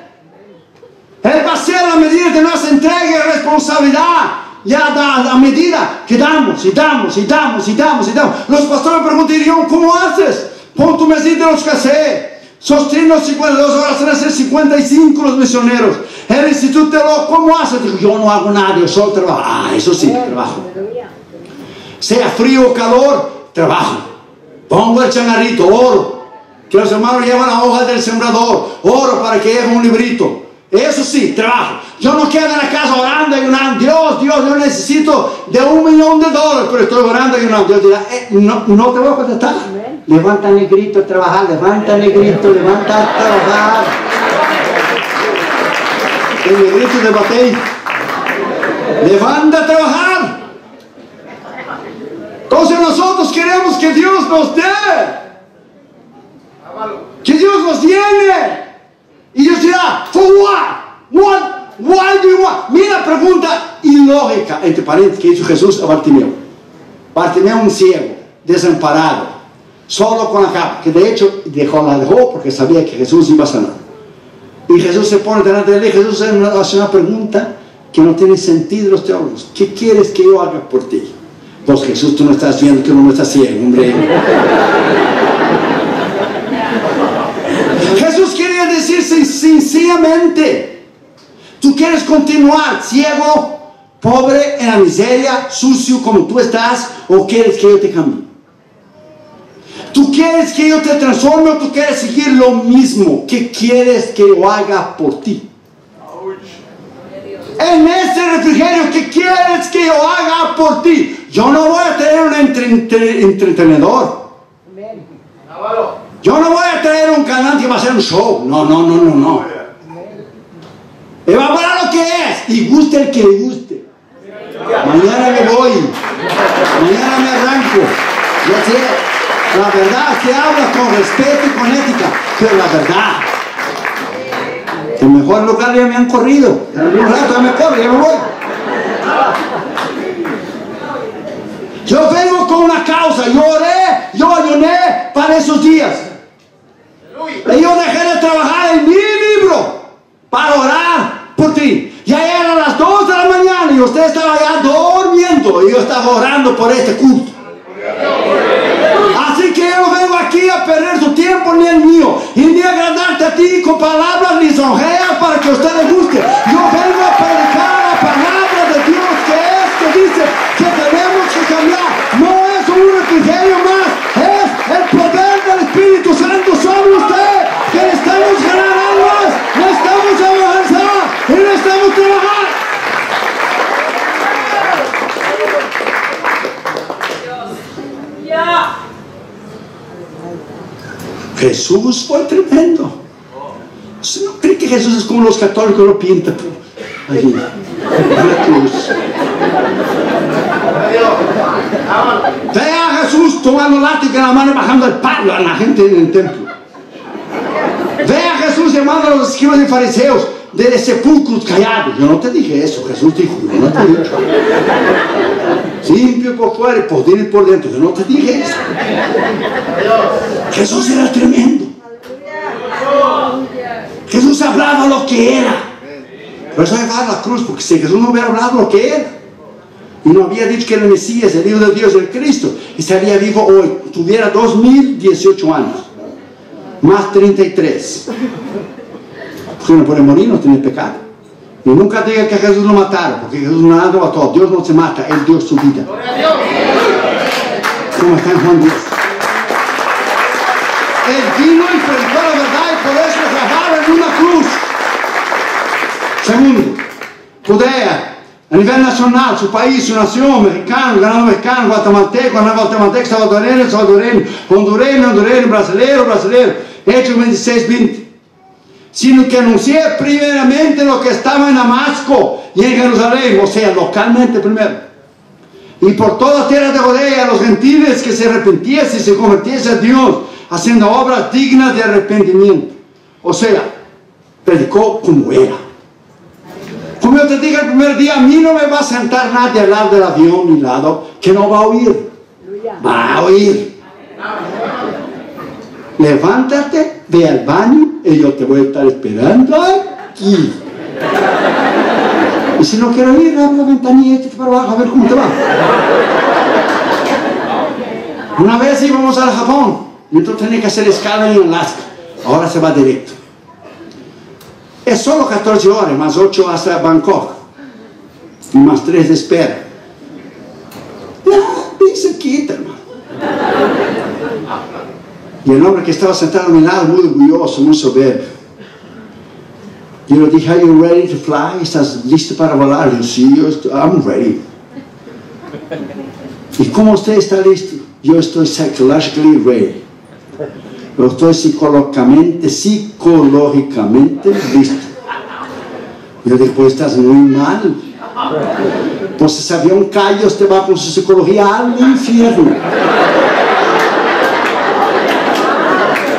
Él va a hacer a medida que nos entregue responsabilidad. Ya da, a medida que damos y damos y damos y damos y damos. Los pastores preguntarían, ¿cómo haces? Pon tu mesita en los casés. Sostiene los 52 horas, van a ser 55 los misioneros. El instituto ¿cómo hace? Dijo, yo no hago nada, yo solo trabajo. Ah, eso sí, trabajo. Sea frío o calor, trabajo. Pongo el changarrito, oro. Que los hermanos llevan la hoja del sembrador, oro para que lleve un librito. Eso sí, trabajo. Yo no quedo en la casa orando y orando. Dios, Dios, yo necesito de un millón de dólares, pero estoy orando y orando. Dios dirá, eh, no, no te voy a contestar. Levanta negrito a trabajar, levanta negrito, levanta a trabajar. El negrito de batey. Levanta a trabajar. Entonces nosotros queremos que Dios nos dé. Que Dios nos llene. Y Dios dirá, for what? What? Why do you want? Mira pregunta ilógica, entre paréntesis, que hizo Jesús a Bartimeo. Bartimeo un ciego, desamparado solo con la capa, que de hecho dejó, la dejó porque sabía que Jesús iba a sanar. Y Jesús se pone delante de él y Jesús hace una pregunta que no tiene sentido los teólogos. ¿Qué quieres que yo haga por ti? Pues Jesús, tú no estás viendo que uno no está ciego, hombre. *laughs* Jesús quería decir sencillamente, tú quieres continuar ciego, pobre, en la miseria, sucio como tú estás, o quieres que yo te cambie. ¿Tú quieres que yo te transforme o tú quieres seguir lo mismo? ¿Qué quieres que yo haga por ti? En ese refrigerio, ¿qué quieres que yo haga por ti? Yo no voy a tener un entretenedor. Yo no voy a traer un canal que va a hacer un show. No, no, no, no, no. Y va a hablar lo que es. Y guste el que le guste. Mañana me voy. Mañana me arranco. Ya sé. La verdad que habla con respeto y con ética, pero la verdad. El mejor lugar ya me han corrido. En algún rato ya me corre, ya me voy. Yo vengo con una causa. Yo oré, yo ayuné para esos días. Y yo dejé de trabajar en mi libro para orar por ti. Ya eran las 2 de la mañana y usted estaba ya durmiendo. Y yo estaba orando por este culto aquí a perder su tiempo ni el mío y ni agradarte a ti con palabras lisonjeas para que usted le guste. Yo vengo a predicar la palabra de Dios que es que dice que tenemos que cambiar. No es un evangelio más, es el poder del Espíritu Santo sobre usted. Que necesitamos ganar almas, necesitamos avanzar y necesitamos trabajar. Jesús fue tremendo. ¿Usted no cree que Jesús es como los católicos lo pintan? Allí, en la cruz. Vea a Jesús tomando látigo en la mano y bajando el palo a la gente en el templo. Vea a Jesús llamando a los escribas y fariseos de sepulcros callados. Yo no te dije eso, Jesús dijo, yo no te dicho. Limpio por fuera y por dentro y por dentro. Yo no te dije eso. Jesús era tremendo. Jesús hablaba lo que era. Por eso llevaba la cruz, porque si Jesús no hubiera hablado lo que era, y no había dicho que era el Mesías, el Hijo de Dios, el Cristo, estaría vivo hoy, tuviera 2018 años, más 33. Porque no puede morir, no tiene pecado. Y nunca diga que Jesús lo mataron, porque Jesús no lo mató. Dios no se mata, Él dio su vida. Como está en Juan 10. Él vino y predicó la verdad y por eso grabaron en una cruz. Segundo, Judea, a nivel nacional, su país, su nación, mexicano, ganado mexicano, guatemalteco, ganado guatemalteco, salvadoreño, salvadoreño, hondureño, hondureño, brasileño, brasileño. Hechos 26, 20 sino que anuncié primeramente lo que estaba en Damasco y en Jerusalén, o sea, localmente primero. Y por toda tierra de Judea, los gentiles que se arrepintiesen y se convirtiesen a Dios, haciendo obras dignas de arrepentimiento. O sea, predicó como era. Como yo te dije el primer día, a mí no me va a sentar nadie al lado del avión ni lado que no va a oír. Va a oír. Levántate, ve al baño y yo te voy a estar esperando aquí. Y si no quiero ir, abre la ventanilla y para abajo a ver cómo te va. Una vez íbamos al Japón entonces tenía que hacer escala en Alaska. Ahora se va directo. Es solo 14 horas, más 8 hasta Bangkok. Y más 3 de espera. Ya, dice quita, hermano. Y el hombre que estaba sentado a mi lado, muy orgulloso, muy soberbio. Yo le dije, ¿Are you ready to fly? ¿Estás listo para volar? Yo, sí, yo estoy, I'm ready. ¿Y cómo usted está listo? Yo estoy psychologically ready. Yo estoy psicológicamente, psicológicamente listo. Yo dije, pues estás muy mal. Pues si avión cae, usted va con su psicología al infierno.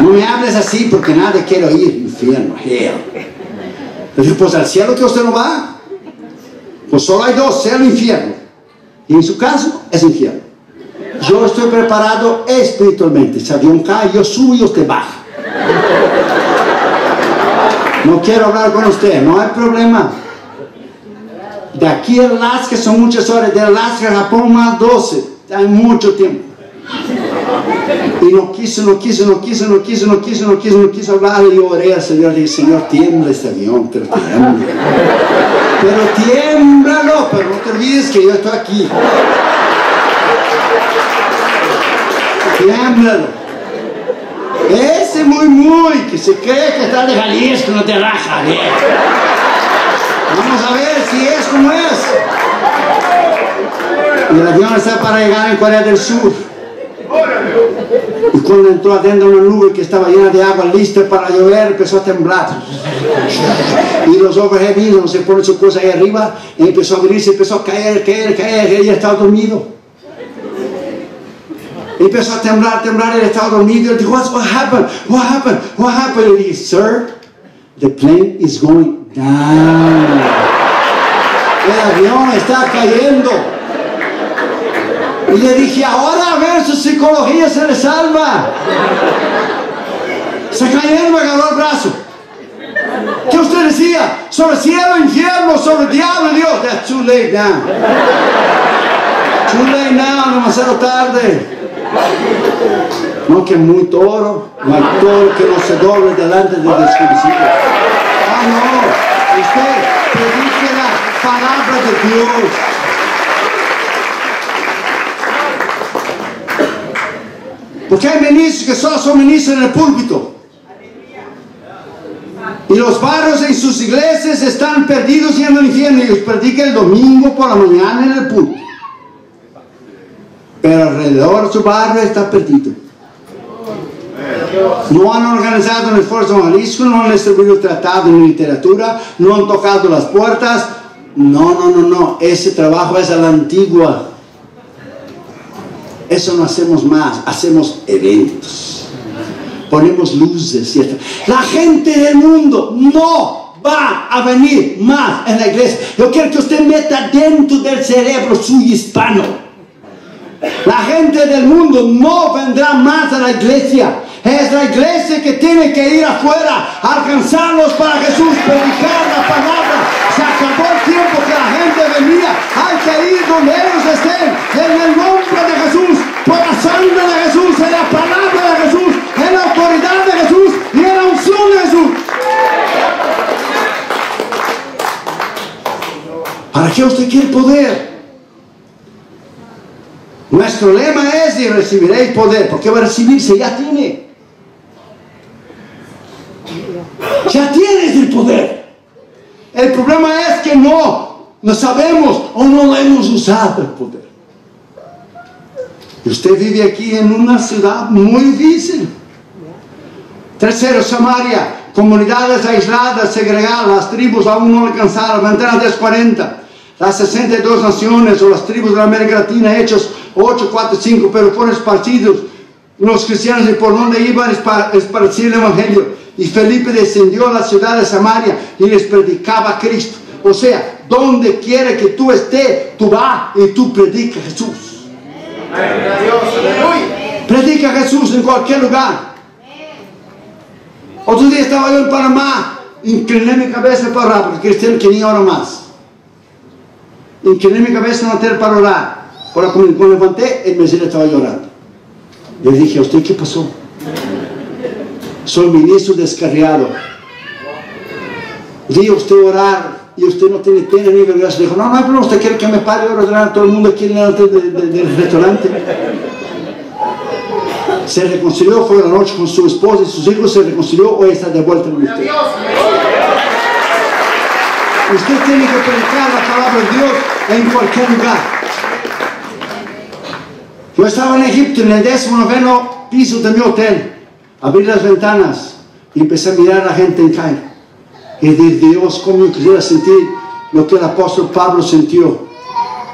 No me hables así porque nadie quiere oír. Infierno, hell. Pues al cielo que usted no va. Pues solo hay dos, cielo e infierno. Y en su caso es infierno. Yo estoy preparado espiritualmente. Si avión cae, yo subo y usted baja. No quiero hablar con usted, no hay problema. De aquí a Alaska son muchas horas, de Alaska a Japón más 12, hay mucho tiempo. Y no quiso, no quiso, no quiso, no quiso, no quiso, no quiso, no quiso hablar. Y yo oré al Señor, dije, Señor, tiembla este avión, pero tiembla. Pero tiémblalo, pero no te olvides que yo estoy aquí. Tiémblalo. Ese muy, muy, que se cree que está de Jalisco, no te raja, bien. Vamos a ver si es como es. Y el avión está para llegar en Corea del Sur. Y cuando entró adentro una nube que estaba llena de agua lista para llover, empezó a temblar. Y los overhead no se pone su cosa ahí arriba, y empezó a abrirse, empezó a caer, caer, caer, ella estaba dormido. Y empezó a temblar, temblar, él estaba dormido. Y dijo, what, happened? What happened? What happened? Y dije, sir, the plane is going down. El avión está cayendo. Y le dije, ahora a ver, su psicología se le salva. Se cayó, me agarró el brazo. ¿Qué usted decía? sobre cielo, infierno, sobre diablo y Dios. That's too late now. Too late now, demasiado tarde. No que muy toro, hay toro que no se doble delante del desconocido. Ah, no. Usted predique la palabra de Dios. Porque hay ministros que solo son ministros en el púlpito. Y los barrios en sus iglesias están perdidos yendo al infierno y ellos predican el domingo por la mañana en el púlpito. Pero alrededor de su barrio está perdido. No han organizado un esfuerzo evangelístico, no han distribuido tratado en literatura, no han tocado las puertas. No, no, no, no. Ese trabajo es a la antigua. Eso no hacemos más, hacemos eventos. Ponemos luces, ¿cierto? La gente del mundo no va a venir más en la iglesia. Yo quiero que usted meta dentro del cerebro su hispano. La gente del mundo no vendrá más a la iglesia. Es la iglesia que tiene que ir afuera, alcanzarlos para Jesús, predicar la palabra. Se acabó el tiempo que la gente venía. Hay que ir donde ellos estén. En el nombre sangre de Jesús, en la palabra de Jesús, en la autoridad de Jesús y en la unción de Jesús. ¿Para qué usted quiere poder? Nuestro lema es y recibiréis poder. ¿Por qué va a recibirse? Ya tiene. Ya tienes el poder. El problema es que no, no sabemos o no lo hemos usado el poder. Usted vive aquí en una ciudad muy difícil. Tercero, Samaria, comunidades aisladas, segregadas, las tribus aún no alcanzaron, ventana 1040. Las 62 naciones o las tribus de la América Latina, hechos 8, 4, 5, pero fueron esparcidos los cristianos y por donde iban esparcir el Evangelio. Y Felipe descendió a la ciudad de Samaria y les predicaba a Cristo. O sea, donde quiera que tú estés, tú vas y tú predicas a Jesús. Predica a Jesús en cualquier lugar. Otro día estaba yo en Panamá, incliné mi cabeza para orar, porque cristiano que ni ora más. Incliné mi cabeza no tener para orar. Por cuando levanté, el mesero estaba llorando. Le dije, ¿a usted qué pasó? Soy ministro descarriado. Dije usted orar y usted no tiene pena ni vergüenza. Dijo, no, no hay usted quiere que me pare ahora delante todo el mundo aquí delante del restaurante. Se reconcilió, fue la noche con su esposa y sus hijos, se reconcilió, hoy está de vuelta en usted. Usted tiene que predicar la palabra de Dios en cualquier lugar. Yo estaba en Egipto, en el décimo noveno piso de mi hotel. Abrí las ventanas y empecé a mirar a la gente en Cairo. Y de Dios, cómo yo quisiera sentir lo que el apóstol Pablo sintió.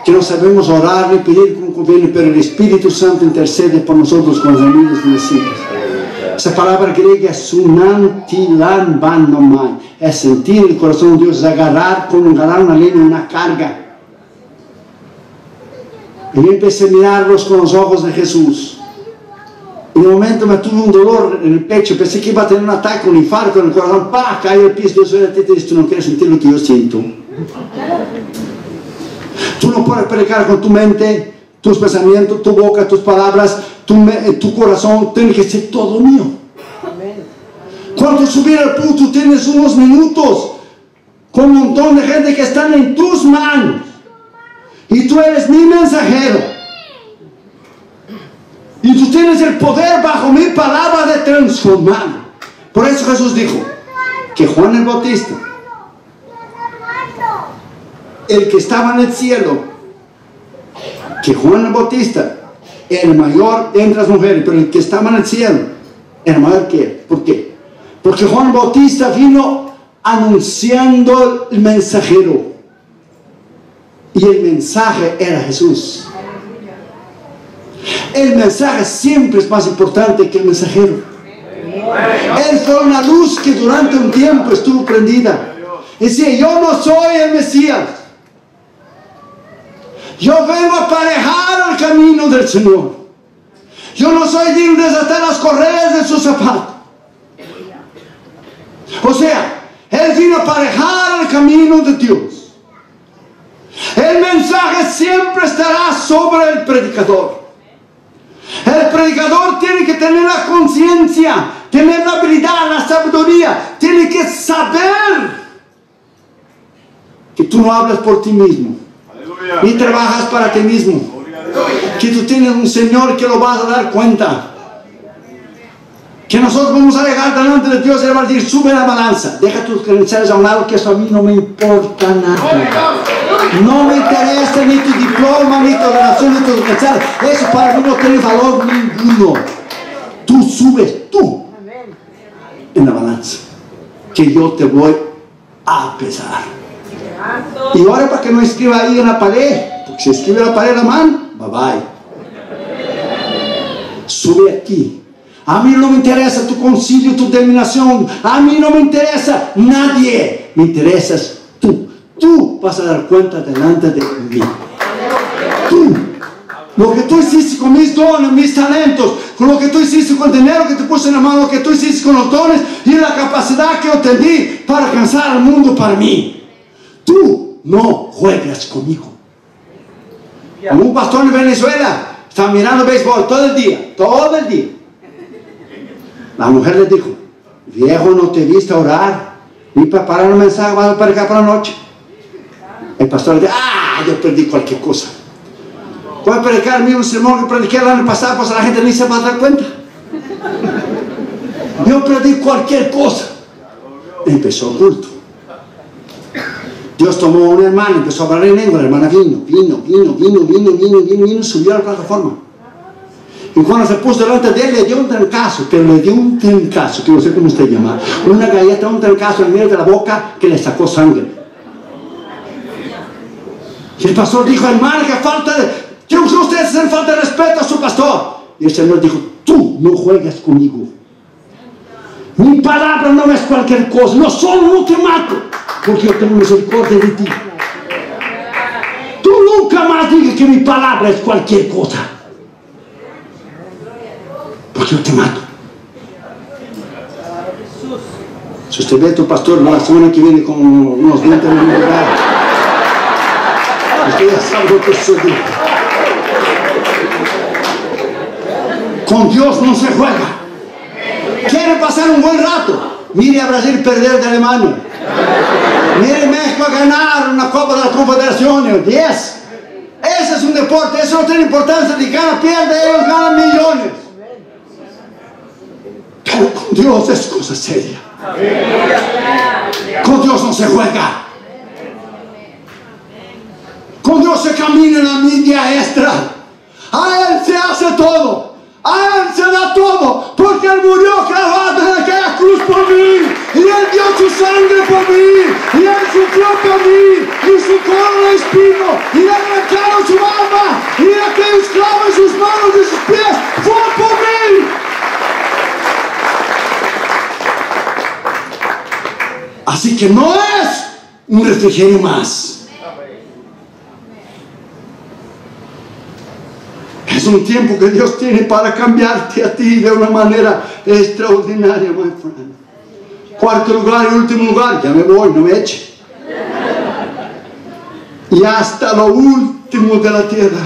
Que no sabemos orar ni pedir como conviene, pero el Espíritu Santo intercede por nosotros con amigos nacidos. Esa palabra griega es sunantilan nomai. Es sentir el corazón de Dios, es agarrar como agarrar una línea, una carga. Y yo empecé a mirarlos con los ojos de Jesús. En un momento me tuve un dolor en el pecho, pensé que iba a tener un ataque, un infarto en el corazón, ¡pah! Cayó el piso, Dios te dice, tú no quieres sentir lo que yo siento. Tú no puedes predicar con tu mente, tus pensamientos, tu boca, tus palabras, tu, tu corazón, tiene que ser todo mío. Cuando subir al punto tienes unos minutos con un montón de gente que están en tus manos y tú eres mi mensajero. Y tú tienes el poder bajo mi palabra de transformar. Por eso Jesús dijo que Juan el Bautista, el que estaba en el cielo, que Juan el Bautista, el mayor entre las mujeres, pero el que estaba en el cielo, era mayor que él. ¿Por qué? Porque Juan el Bautista vino anunciando el mensajero. Y el mensaje era Jesús. El mensaje siempre es más importante que el mensajero. Él fue una luz que durante un tiempo estuvo prendida. Decía, yo no soy el Mesías. Yo vengo a aparejar el camino del Señor. Yo no soy digno de desatar las correas de su zapato. O sea, Él vino a aparejar el camino de Dios. El mensaje siempre estará sobre el predicador. El predicador tiene que tener la conciencia, tener la habilidad, la sabiduría, tiene que saber que tú no hablas por ti mismo, ni trabajas para ti mismo, que tú tienes un Señor que lo vas a dar cuenta. Que nosotros vamos a llegar delante de Dios y le vamos a decir, sube la balanza, deja tus credenciales a un lado, que eso a mí no me importa nada. No me interesa ni tu diploma, ni tu relación, ni tu credenciales. Eso para mí no tiene valor ninguno. Tú subes tú en la balanza, que yo te voy a pesar. Y ahora para que no escriba ahí en la pared, porque si escribe en la pared la mano, bye bye. Sube aquí a mí no me interesa tu concilio, tu terminación. A mí no me interesa nadie. Me interesas tú. Tú vas a dar cuenta delante de mí. Tú. Lo que tú hiciste con mis dones, mis talentos, con lo que tú hiciste con el dinero que te puse en la mano, lo que tú hiciste con los dones y la capacidad que di para alcanzar al mundo para mí. Tú no juegas conmigo. Un pastor en Venezuela, está mirando béisbol todo el día, todo el día. La mujer le dijo, viejo, no te viste orar, ni preparar un mensaje, vas a predicar para la noche. El pastor le dijo, ah, yo perdí cualquier cosa. Voy a predicar el mismo sermón que prediqué el año pasado, pues la gente ni se va a dar cuenta. Yo perdí cualquier cosa. Empezó culto. Dios tomó una hermana, empezó a hablar en lengua, la hermana vino, vino, vino, vino, vino, vino, vino, vino, subió a la plataforma. Y cuando se puso delante de él, le dio un trancazo, pero le dio un trancazo, que no sé cómo usted llama, una galleta, un trancazo en medio de la boca que le sacó sangre. Y el pastor dijo, hermano, que falta de, que ustedes hacen falta de respeto a su pastor. Y el Señor dijo, tú no juegas conmigo. Mi palabra no es cualquier cosa, no solo no te mato, porque yo tengo misericordia de ti. Tú nunca más digas que mi palabra es cualquier cosa porque yo te mato. Si usted ve a tu pastor la semana que viene con unos dientes en el lugar, usted ya sabe lo que sucede. Con Dios no se juega. ¿Quiere pasar un buen rato? Mire a Brasil perder de Alemania. Mire México a ganar una Copa de las Confederaciones, 10. Ese es un deporte, eso no tiene importancia de gana, pierde, ellos ganan millones. Pero con Dios es cosa seria. Con Dios no se juega. Con Dios se camina en la media extra. A Él se hace todo. A Él se da todo. Porque Él murió clavado en aquella cruz por mí. Y Él dio su sangre por mí. Y Él sufrió por mí. Y su cola espino. Y le arrancaron su alma. Y aquellos clavos en sus manos y sus pies. Fue por mí. Así que no es un refrigerio más. Es un tiempo que Dios tiene para cambiarte a ti de una manera extraordinaria, my friend. Cuarto lugar y último lugar, ya me voy, no me eche. Y hasta lo último de la tierra.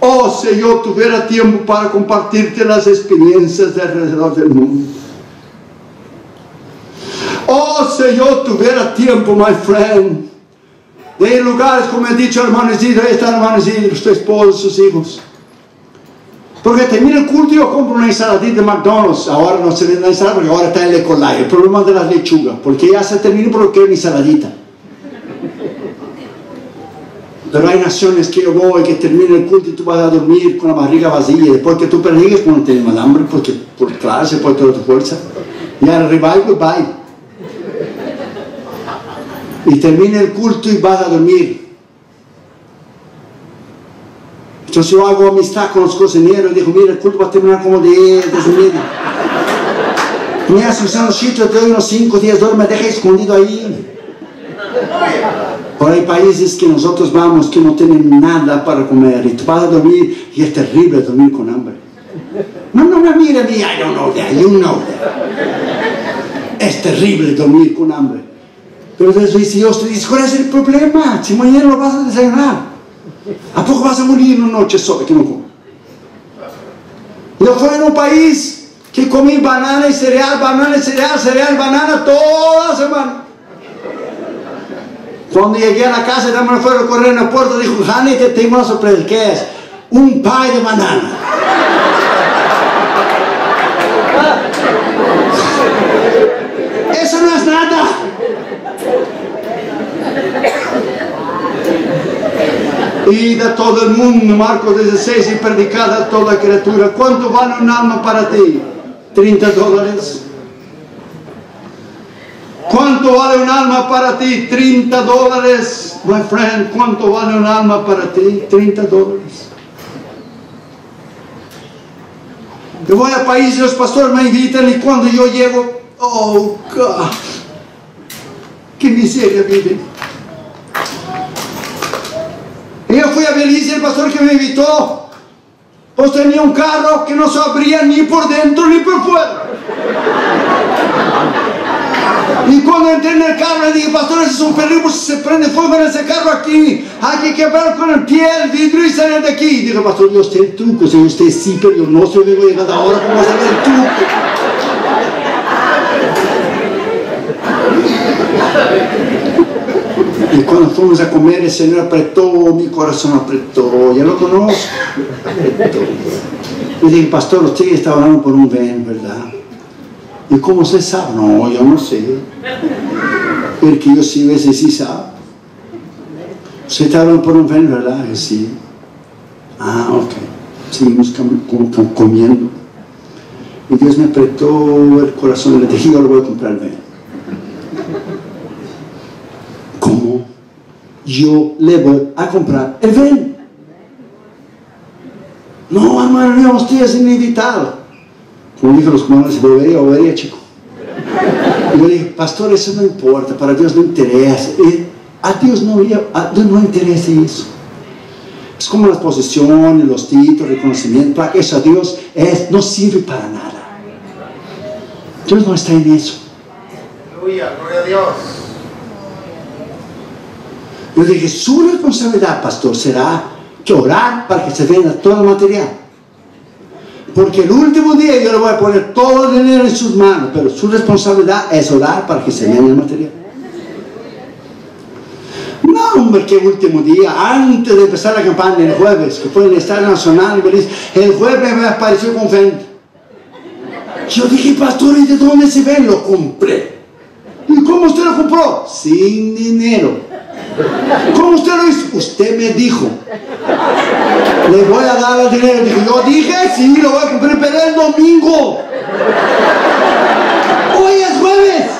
Oh, si yo tuviera tiempo para compartirte las experiencias de alrededor del mundo. Oh, si yo tuviera tiempo, my friend, de ir lugares como he dicho hermano Isidro, ahí está hermano Isidro, su esposo, sus hijos. Porque termina el culto y yo compro una ensaladita de McDonald's. Ahora no se vende la ensalada porque ahora está el Ecolay. El problema de las lechugas, porque ya se termina porque quiero mi ensaladita. Pero hay naciones que yo voy, que termina el culto y tú vas a dormir con la barriga vacía. Después que tú perdigas cuando tienes más hambre, porque por clase, por toda tu fuerza. Y al revival, bye y termina el culto y vas a dormir. Entonces yo hago amistad con los cocineros y digo, mira, el culto va a terminar como de 10 de media. Me hace un sanduchito, te doy unos 5 días, me deja escondido ahí. Por hay países que nosotros vamos que no tienen nada para comer y tú vas a dormir y es terrible dormir con hambre. No, no me mire a mí, I don't know that, you know that. Es terrible dormir con hambre. Pero entonces Dios te dice, ¿cuál es el problema? Si mañana lo vas a desayunar, ¿a poco vas a morir en una noche sola que no comes? Yo fui en un país que comí banana y cereal, banana y cereal, cereal, banana toda la semana. Cuando llegué a la casa, me fueron a correr en la puerta, dijo, Jani, te tengo una sorpresa. ¿Qué es? Un pie de banana. *laughs* Eso no es nada. Y de todo el mundo, Marcos 16, y predicada a toda criatura. ¿Cuánto vale un alma para ti? 30 dólares. ¿Cuánto vale un alma para ti? 30 dólares. My friend, ¿cuánto vale un alma para ti? 30 dólares. Yo voy a países, los pastores me invitan y cuando yo llego, oh God, qué miseria vive. Y yo fui a Belice, el pastor que me invitó, pues tenía un carro que no se abría ni por dentro ni por fuera. Y cuando entré en el carro le dije, pastor, ese es un peligro, se prende fuego en ese carro aquí. Hay que quebrar con el pie el vidrio y salir de aquí. Dije, pastor, yo sé el truco, si usted sí, pero yo no sé, llegando ahora, ¿cómo saber el truco? Y cuando fuimos a comer, el Señor apretó, mi corazón apretó, ya lo conozco, apretó. Y dije, pastor, usted está hablando por un ven, ¿verdad? ¿Y cómo se sabe? No, yo no sé. Porque yo sí, a veces sí sabe. Usted está hablando por un ven, ¿verdad? Sí. Ah, ok. Seguimos comiendo. Y Dios me apretó el corazón, le dije, yo lo voy a comprar el ven. ¿Cómo? Yo le voy a comprar el ven. No, hermano, usted es inevitable. Como dijo los comandantes, volvería, volvería, chico. Y yo dije, pastor, eso no importa, para Dios no interesa. a Dios no, a Dios no interesa eso. Es como las posesiones, los títulos, reconocimiento, para eso a Dios es, no sirve para nada. Dios no está en eso. Aleluya, gloria a Dios. Yo dije, su responsabilidad, pastor, será que orar para que se venda todo el material. Porque el último día yo le voy a poner todo el dinero en sus manos, pero su responsabilidad es orar para que se venda el material. No, hombre, qué último día, antes de empezar la campaña, el jueves, que fue en el Estadio Nacional, el jueves me apareció con venta. Yo dije, pastor, ¿y de dónde se ve? Lo compré. ¿Y cómo usted lo compró? Sin dinero. ¿Cómo usted lo hizo? Usted me dijo. Le voy a dar el dinero. Dije, yo dije, sí, lo voy a comprar, pero el domingo. Hoy es jueves.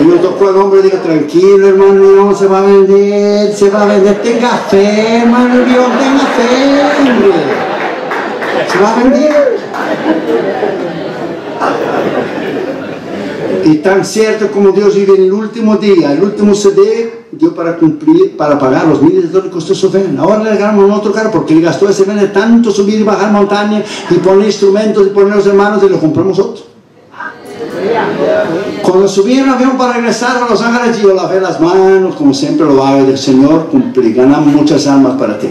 Y me tocó el hombre, digo, tranquilo, hermano, no se va a vender, se va a vender. Tenga fe, hermano, Dios, tenga fe, hombre. Se va a vender. Y tan cierto como Dios vive en el último día, el último CD, dio para cumplir, para pagar los miles de dólares que costó su ven. Ahora le ganamos otro carro porque le gastó ese ven tanto subir y bajar montaña y poner instrumentos y poner los hermanos y lo compramos otro. Cuando subí en avión para regresar a Los Ángeles, yo lavé las manos, como siempre lo hago, del Señor cumplí, ganamos muchas almas para ti.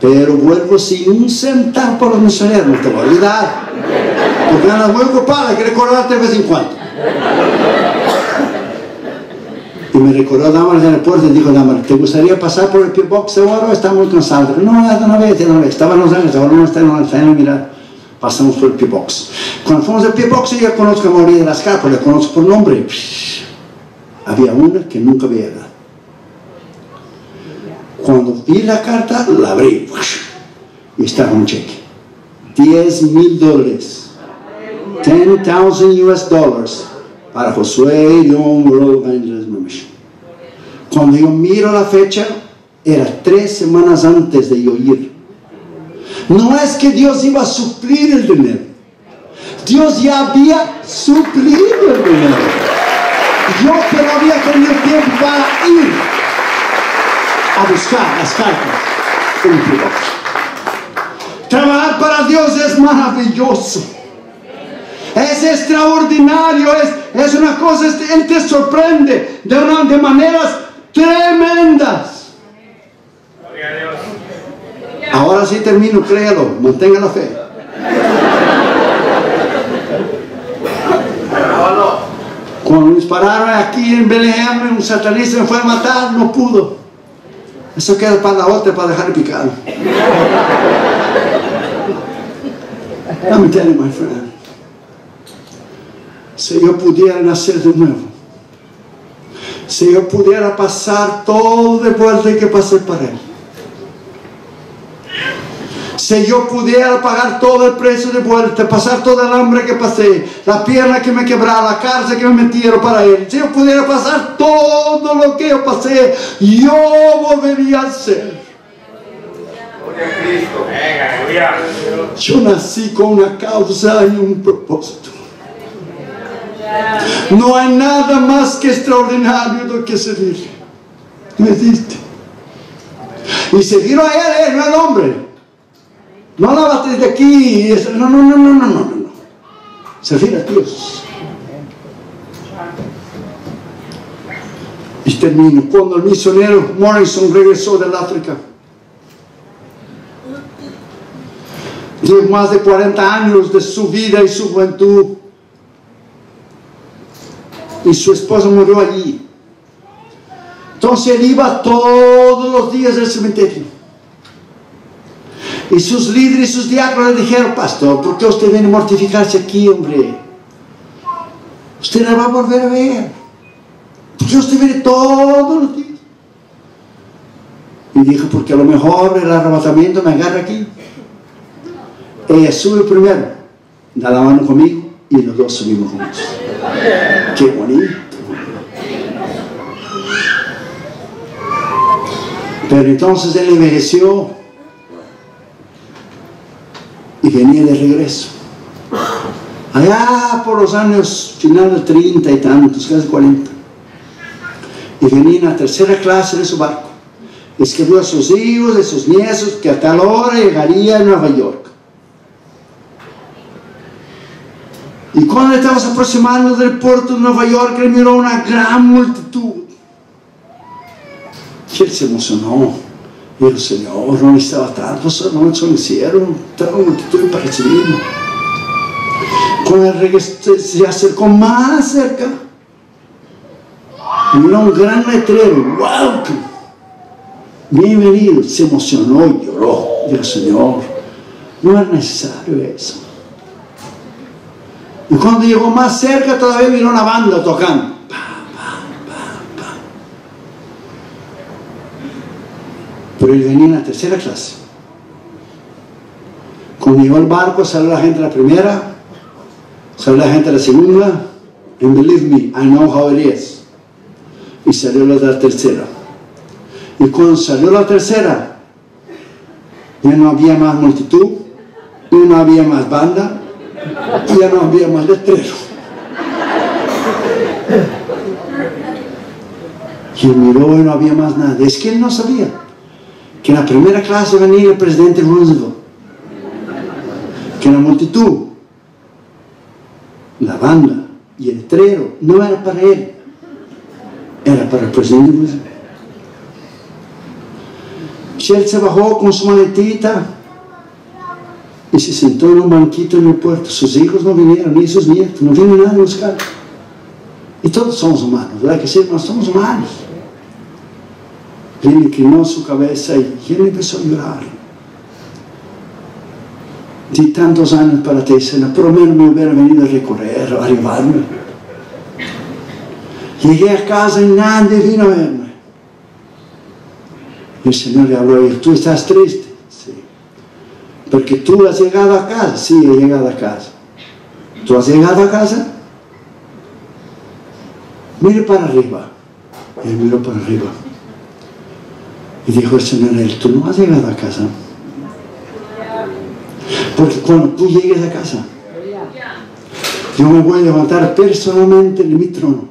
Pero vuelvo sin un centavo por los misioneros, no te voy a olvidar. Porque muy ocupada, que recordarte de vez en cuando. Y me recordó Damar en el puerto y dijo, Damar, ¿te gustaría pasar por el box ahora? Está muy cansado. no, ya una vez, ya una vez. Estaba en Los Ángeles, ahora no está en Los Ángeles, mira, pasamos por el P box. Cuando fuimos al P box, yo ya conozco a mayoría de las capas, le conozco por nombre. Había una que nunca había dado. Cuando vi la carta, la abrí. Y estaba un cheque. 10 mil dólares. 10,000 US dollars para Josué Young World Evangelism Mission. Cuando yo miro la fecha, era tres semanas antes de yo ir. No es que Dios iba a suplir el dinero. Dios ya había suplido el dinero. Yo pero había tenido tiempo para ir a buscar las cartas Trabajar para Dios es maravilloso. Es extraordinario, es, es una cosa, Él te sorprende de, una, de maneras tremendas. Ahora sí termino, créalo, mantenga la fe. Cuando dispararon aquí en Belén, un satanista me fue a matar, no pudo. Eso queda para la otra, para dejar picado. No me tell my friend. Si yo pudiera nacer de nuevo, si yo pudiera pasar todo de vuelta que pasé para Él, si yo pudiera pagar todo el precio de vuelta, pasar todo el hambre que pasé, la pierna que me quebraba, la cárcel que me metieron para Él, si yo pudiera pasar todo lo que yo pasé, yo volvería a ser. Yo nací con una causa y un propósito. No hay nada más que extraordinario do que servir. No existe. Y servir a Él, no al hombre. No la bates de aquí. No, no, no, no, no, no, no. Servir a Dios. Y termino. Cuando el misionero Morrison regresó del África, de más de 40 años de su vida y su juventud, y su esposa murió allí. Entonces él iba todos los días al cementerio. Y sus líderes y sus diáconos le dijeron, pastor, ¿por qué usted viene a mortificarse aquí, hombre? Usted la va a volver a ver. ¿Por qué usted viene todos los días? Y dijo, porque a lo mejor el arrebatamiento me agarra aquí. Ella sube primero, da la mano conmigo y los dos subimos juntos. Qué bonito. Pero entonces él envejeció y venía de regreso. Allá por los años finales 30 y tantos, casi 40. Y venía en la tercera clase de su barco. Escribió a sus hijos, a sus nietos, que a tal hora llegaría a Nueva York. Y cuando estábamos aproximando del puerto de Nueva York, él miró una gran multitud. Y él se emocionó. Y dijo, Señor, no estaba tanto, no lo hicieron, estaba multitud para recibirlo. Cuando él se acercó más cerca, miró un gran letrero, welcome, bienvenido, se emocionó y lloró. Dijo, Señor, no es necesario eso. Y cuando llegó más cerca todavía vino una banda tocando. Pero él venía en la tercera clase. Cuando llegó el barco salió la gente de la primera, salió la gente de la segunda, and believe me, I know how it is. Y salió la tercera. Y cuando salió la tercera, ya no había más multitud, ya no había más banda, y ya no había más letrero. Él miró y no había más nada. Es que él no sabía que en la primera clase venía el presidente Roosevelt, que la multitud, la banda y el letrero no era para él, era para el presidente Roosevelt. Y él se bajó con su maletita y se sentó en un banquito en el puerto. Sus hijos no vinieron, ni sus nietos, no vino nadie a buscar. Y todos somos humanos, ¿verdad que sí? No somos humanos. Él inclinó su cabeza y él empezó a llorar. Di tantos años para Señor, por lo menos me hubiera venido a recorrer, a arribarme. Llegué a casa y nadie vino a verme. Y el Señor le habló y dijo, tú estás triste. Porque tú has llegado a casa. Sí, he llegado a casa. ¿Tú has llegado a casa? Mire para arriba. Y él miró para arriba. Y dijo el Señor él, tú no has llegado a casa. Porque cuando tú llegues a casa, yo me voy a levantar personalmente en mi trono.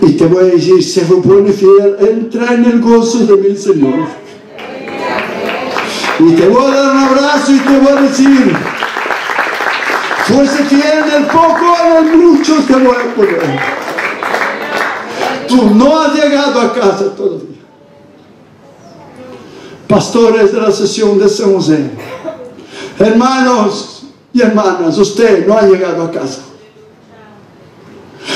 Y te voy a decir, se fue bueno y fiel, entra en el gozo de mi Señor. Y te voy a dar un abrazo y te voy a decir, si tienes el poco, en el mucho te voy a poner. Tú no has llegado a casa todavía. Pastores de la sesión de San José, hermanos y hermanas, usted no ha llegado a casa.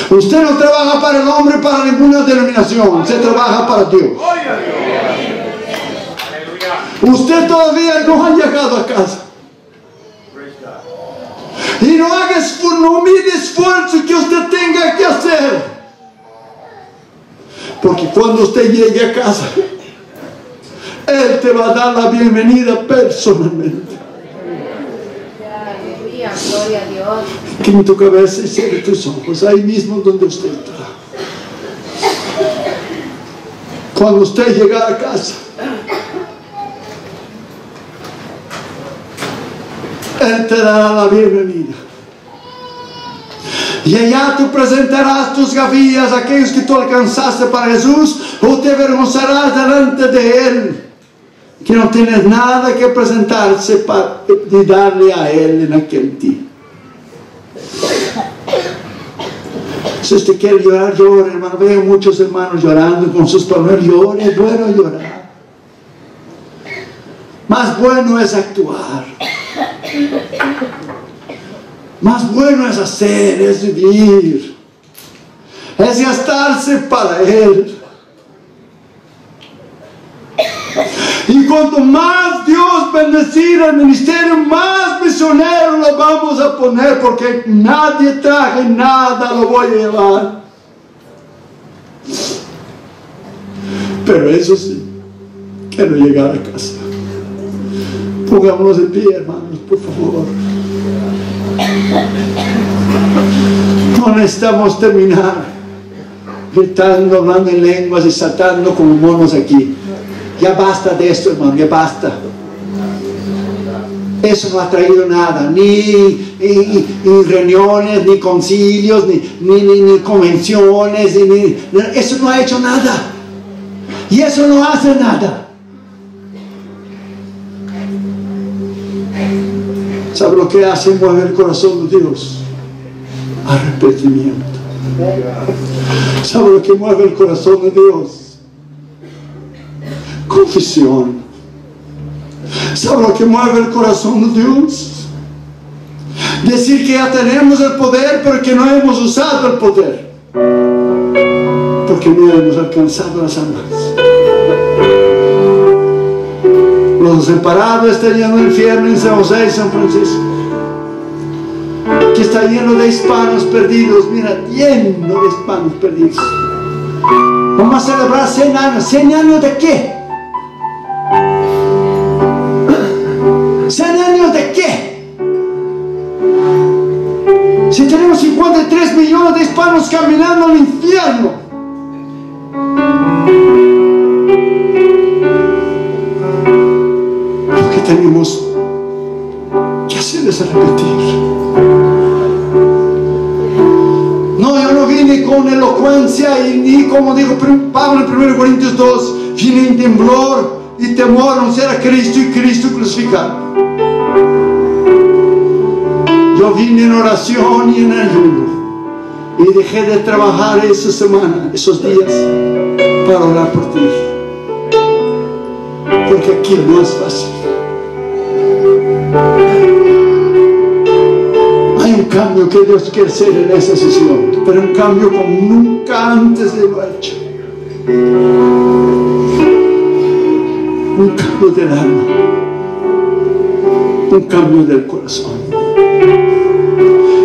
Usted no trabaja para el hombre, para ninguna denominación, usted trabaja para Dios. Usted todavía no ha llegado a casa. Y no haga no mire esfuerzo que usted tenga que hacer. Porque cuando usted llegue a casa, Él te va a dar la bienvenida personalmente. Gloria a Dios. Tu cabeza y cierre tus ojos, ahí mismo donde usted está. Cuando usted llega a casa, Te dará la bienvenida. Y allá tú presentarás tus gavillas a aquellos que tú alcanzaste para Jesús o te avergonzarás delante de Él. Que no tienes nada que presentarse para, y darle a Él en aquel día. Si usted quiere llorar, llore, hermano. Veo muchos hermanos llorando con sus problemas. Llore, bueno llorar. Más bueno es actuar. Más bueno es hacer, es vivir. Es gastarse para Él. Y cuanto más Dios bendecir el ministerio, más misioneros lo vamos a poner, porque nadie traje nada, lo voy a llevar. Pero eso sí, quiero llegar a casa. Pongámonos de pie, hermanos, por favor. No necesitamos terminar gritando, hablando en lenguas y saltando como monos aquí. Ya basta de esto, hermano, ya basta. Eso no ha traído nada, ni, reuniones, ni concilios, ni, ni, convenciones, eso no ha hecho nada. Y eso no hace nada. ¿Sabe lo que hace mover el corazón de Dios? Arrepentimiento. ¿Sabe lo que mueve el corazón de Dios? Confesión. ¿Sabe lo que mueve el corazón de Dios? Decir que ya tenemos el poder, pero que no hemos usado el poder. Porque no hemos alcanzado las almas. Los separados están llenos de infierno en San José y San Francisco. Que está lleno de hispanos perdidos. Mira, lleno de hispanos perdidos. Vamos a celebrar 100 años. ¿100 años de qué? ¿100 años de qué? Si tenemos 53 millones de hispanos caminando al infierno. Tenemos que hacer es repetir. No, yo no vine con elocuencia y ni como dijo Pablo en 1 Corintios 2, vine en temblor y temor a anunciar a Cristo y Cristo crucificado. Yo vine en oración y en ayuno y dejé de trabajar esa semana, esos días, para orar por ti. Porque aquí no es fácil. Hay un cambio que Dios quiere hacer en esa sesión, pero un cambio como nunca antes lo ha hecho. Un cambio del alma, un cambio del corazón.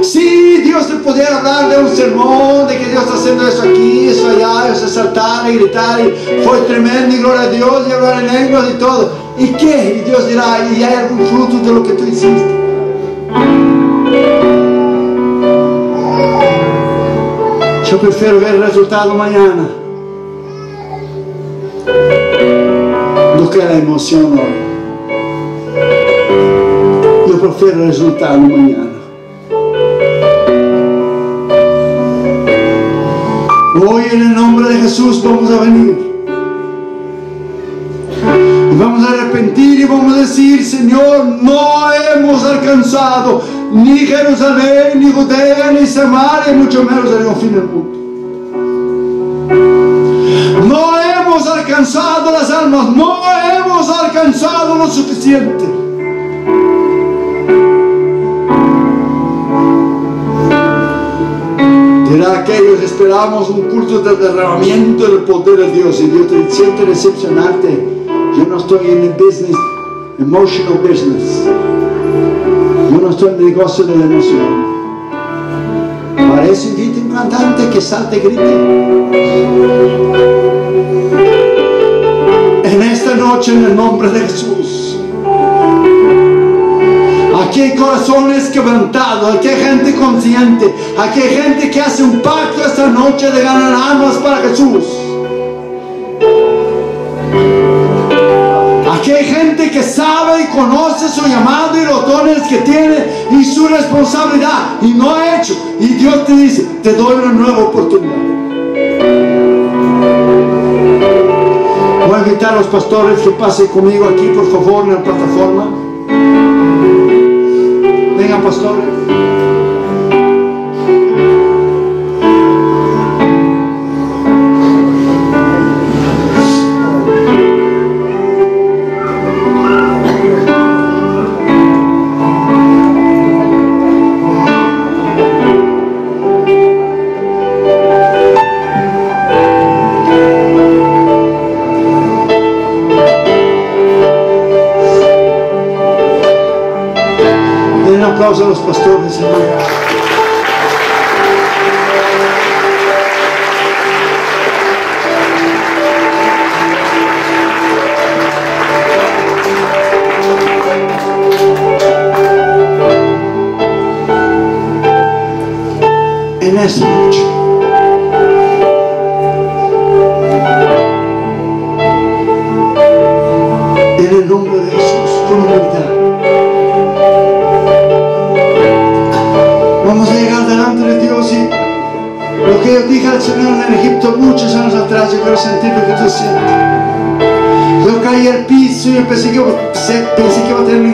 Si Dios te pudiera hablar de un sermón, de que Dios está haciendo eso aquí, eso allá, eso saltar y gritar, y fue tremendo, y gloria a Dios, y hablar en lenguas y todo. ¿Y qué? Y Dios dirá, ¿y hay algún fruto de lo que tú hiciste? Yo prefiero ver el resultado mañana. No que la emoción hoy. Yo prefiero el resultado mañana. Hoy en el nombre de Jesús vamos a venir. Y vamos a arrepentir y vamos a decir, Señor, no hemos alcanzado ni Jerusalén, ni Judea, ni Samaria, mucho menos el fin del mundo. No hemos alcanzado las almas, no hemos alcanzado lo suficiente. Dirá aquellos, esperamos un culto de derramamiento del poder de Dios y Dios te siente decepcionarte. Estoy en el business, emotional business. Yo no estoy en el negocio de la emoción. Para eso invite un cantante que salte y grite. En esta noche, en el nombre de Jesús. Aquí hay corazones quebrantados, aquí hay gente consciente, aquí hay gente que hace un pacto esta noche de ganar almas para Jesús. Sabe y conoce su llamado y los dones que tiene y su responsabilidad y no ha hecho. Y Dios te dice, te doy una nueva oportunidad. Voy a invitar a los pastores que pasen conmigo aquí, por favor, en la plataforma. Venga, pastores.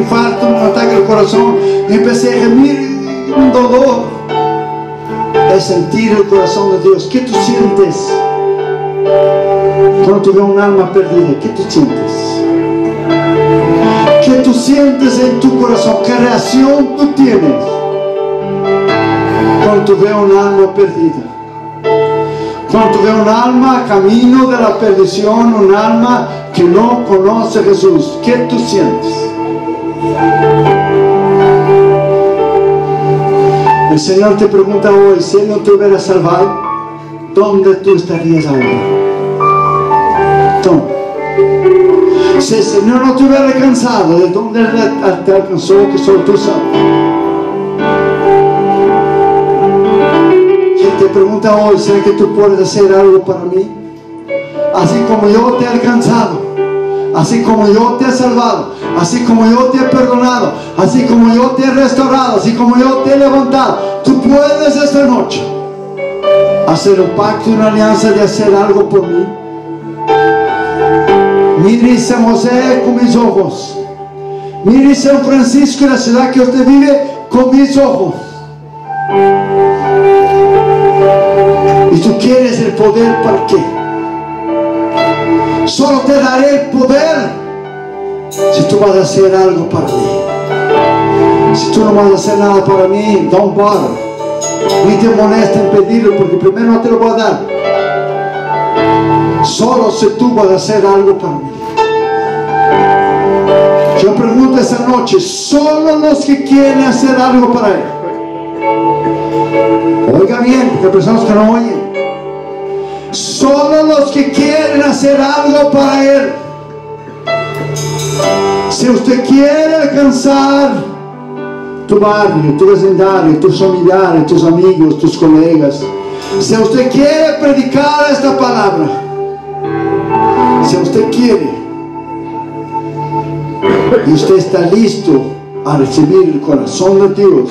Infarto, un ataque al corazón y empecé a gemir un dolor. Es sentir el corazón de Dios. ¿Qué tú sientes cuando tú ves un alma perdida? ¿Qué tú sientes? ¿Qué tú sientes en tu corazón? ¿Qué reacción tú tienes? cuando tú ves un alma perdida. Cuando tú ves un alma camino de la perdición, un alma que no conoce a Jesús, ¿qué tú sientes? El Señor te pregunta hoy, si Él no te hubiera salvado, ¿dónde tú estarías ahora? Si el Señor no te hubiera alcanzado, ¿de dónde te alcanzó? Que solo tú sabes. te pregunta hoy, ¿será que tú puedes hacer algo para mí? Así como yo te he alcanzado, así como yo te he salvado, así como yo te he perdonado, así como yo te he restaurado, así como yo te he levantado, tú puedes esta noche hacer un pacto una alianza de hacer algo por mí. Mire San José con mis ojos. Mire San Francisco la ciudad que usted vive con mis ojos. Y tú quieres el poder para qué? Solo te daré el poder si tú vas a hacer algo para mí. Si tú no vas a hacer nada para mí, don't bother. Ni te molesta en pedirlo porque primero no te lo voy a dar. Solo si tú vas a hacer algo para mí. Yo pregunto esta noche, solo los que quieren hacer algo para Él. Oiga bien, porque hay personas que no oyen. Solo los que quieren hacer algo para Él. Si usted quiere alcanzar tu barrio, tu vecindario, tus familiares, tus amigos, tus colegas, si usted quiere predicar esta palabra, si usted quiere y usted está listo a recibir el corazón de Dios,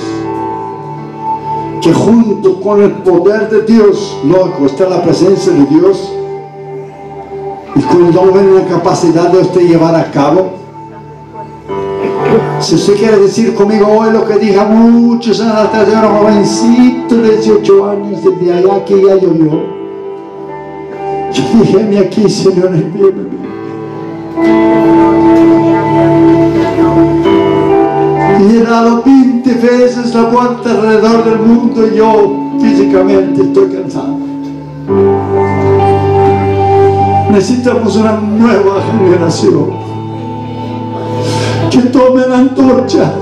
que junto con el poder de Dios, loco, está la presencia de Dios, y con el don la capacidad de usted llevar a cabo, Si usted quiere decir conmigo hoy lo que dije muchos años atrás, yo era jovencito de 18 años, desde allá que ya llovió. Yo *laughs* dije, aquí, Señor, envíame. Y he dado 20 veces la vuelta alrededor del mundo y yo físicamente estoy cansado. Necesitamos una nueva generación que tome la antorcha.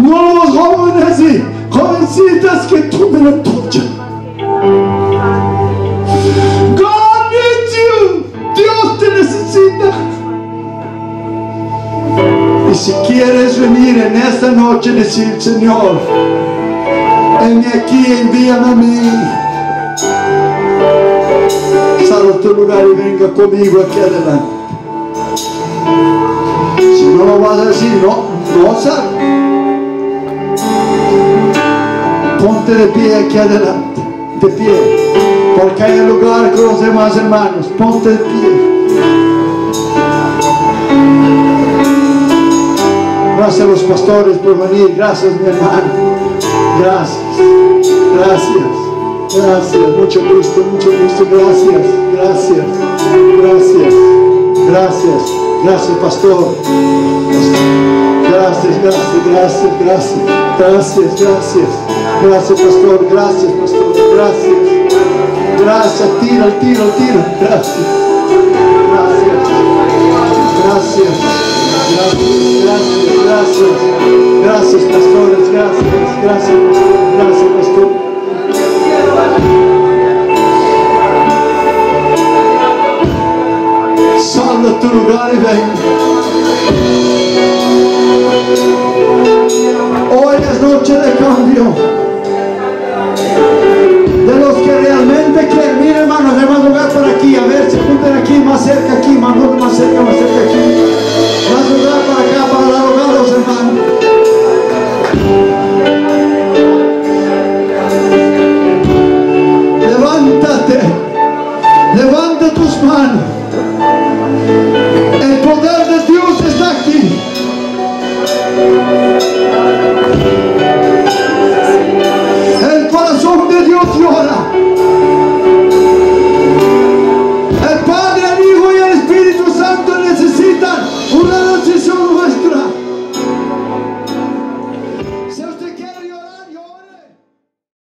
No los jóvenes y jovencitas que tomen la antorcha. Dios te necesita. Y si quieres venir en esta noche decir, Señor, en aquí, envíame a mí. Sal a tu lugar y venga conmigo aquí adelante. Si no lo vas a decir, no, no. Ponte de pie aquí adelante, de pie, porque hay lugar con los demás hermanos. Ponte de pie. Gracias a los pastores por venir. Gracias, mi hermano. Gracias. Gracias. Gracias. Mucho gusto, mucho gusto. Gracias. Gracias. Gracias. Gracias. Gracias, pastor. Gracias, gracias, gracias, gracias. Gracias, gracias. Gracias, pastor. Gracias, pastor. Gracias. Gracias. Tiro, tiro, tiro. Gracias. Gracias. Gracias. Gracias, gracias, gracias. Gracias, pastores. Gracias, gracias. Gracias, pastor. Sal de tu lugar y ven. Hoy es noche de cambio. De los que realmente quieren, miren hermanos, hay más lugar por aquí, a ver, se junten aquí, más cerca aquí, más, más cerca, más cerca aquí.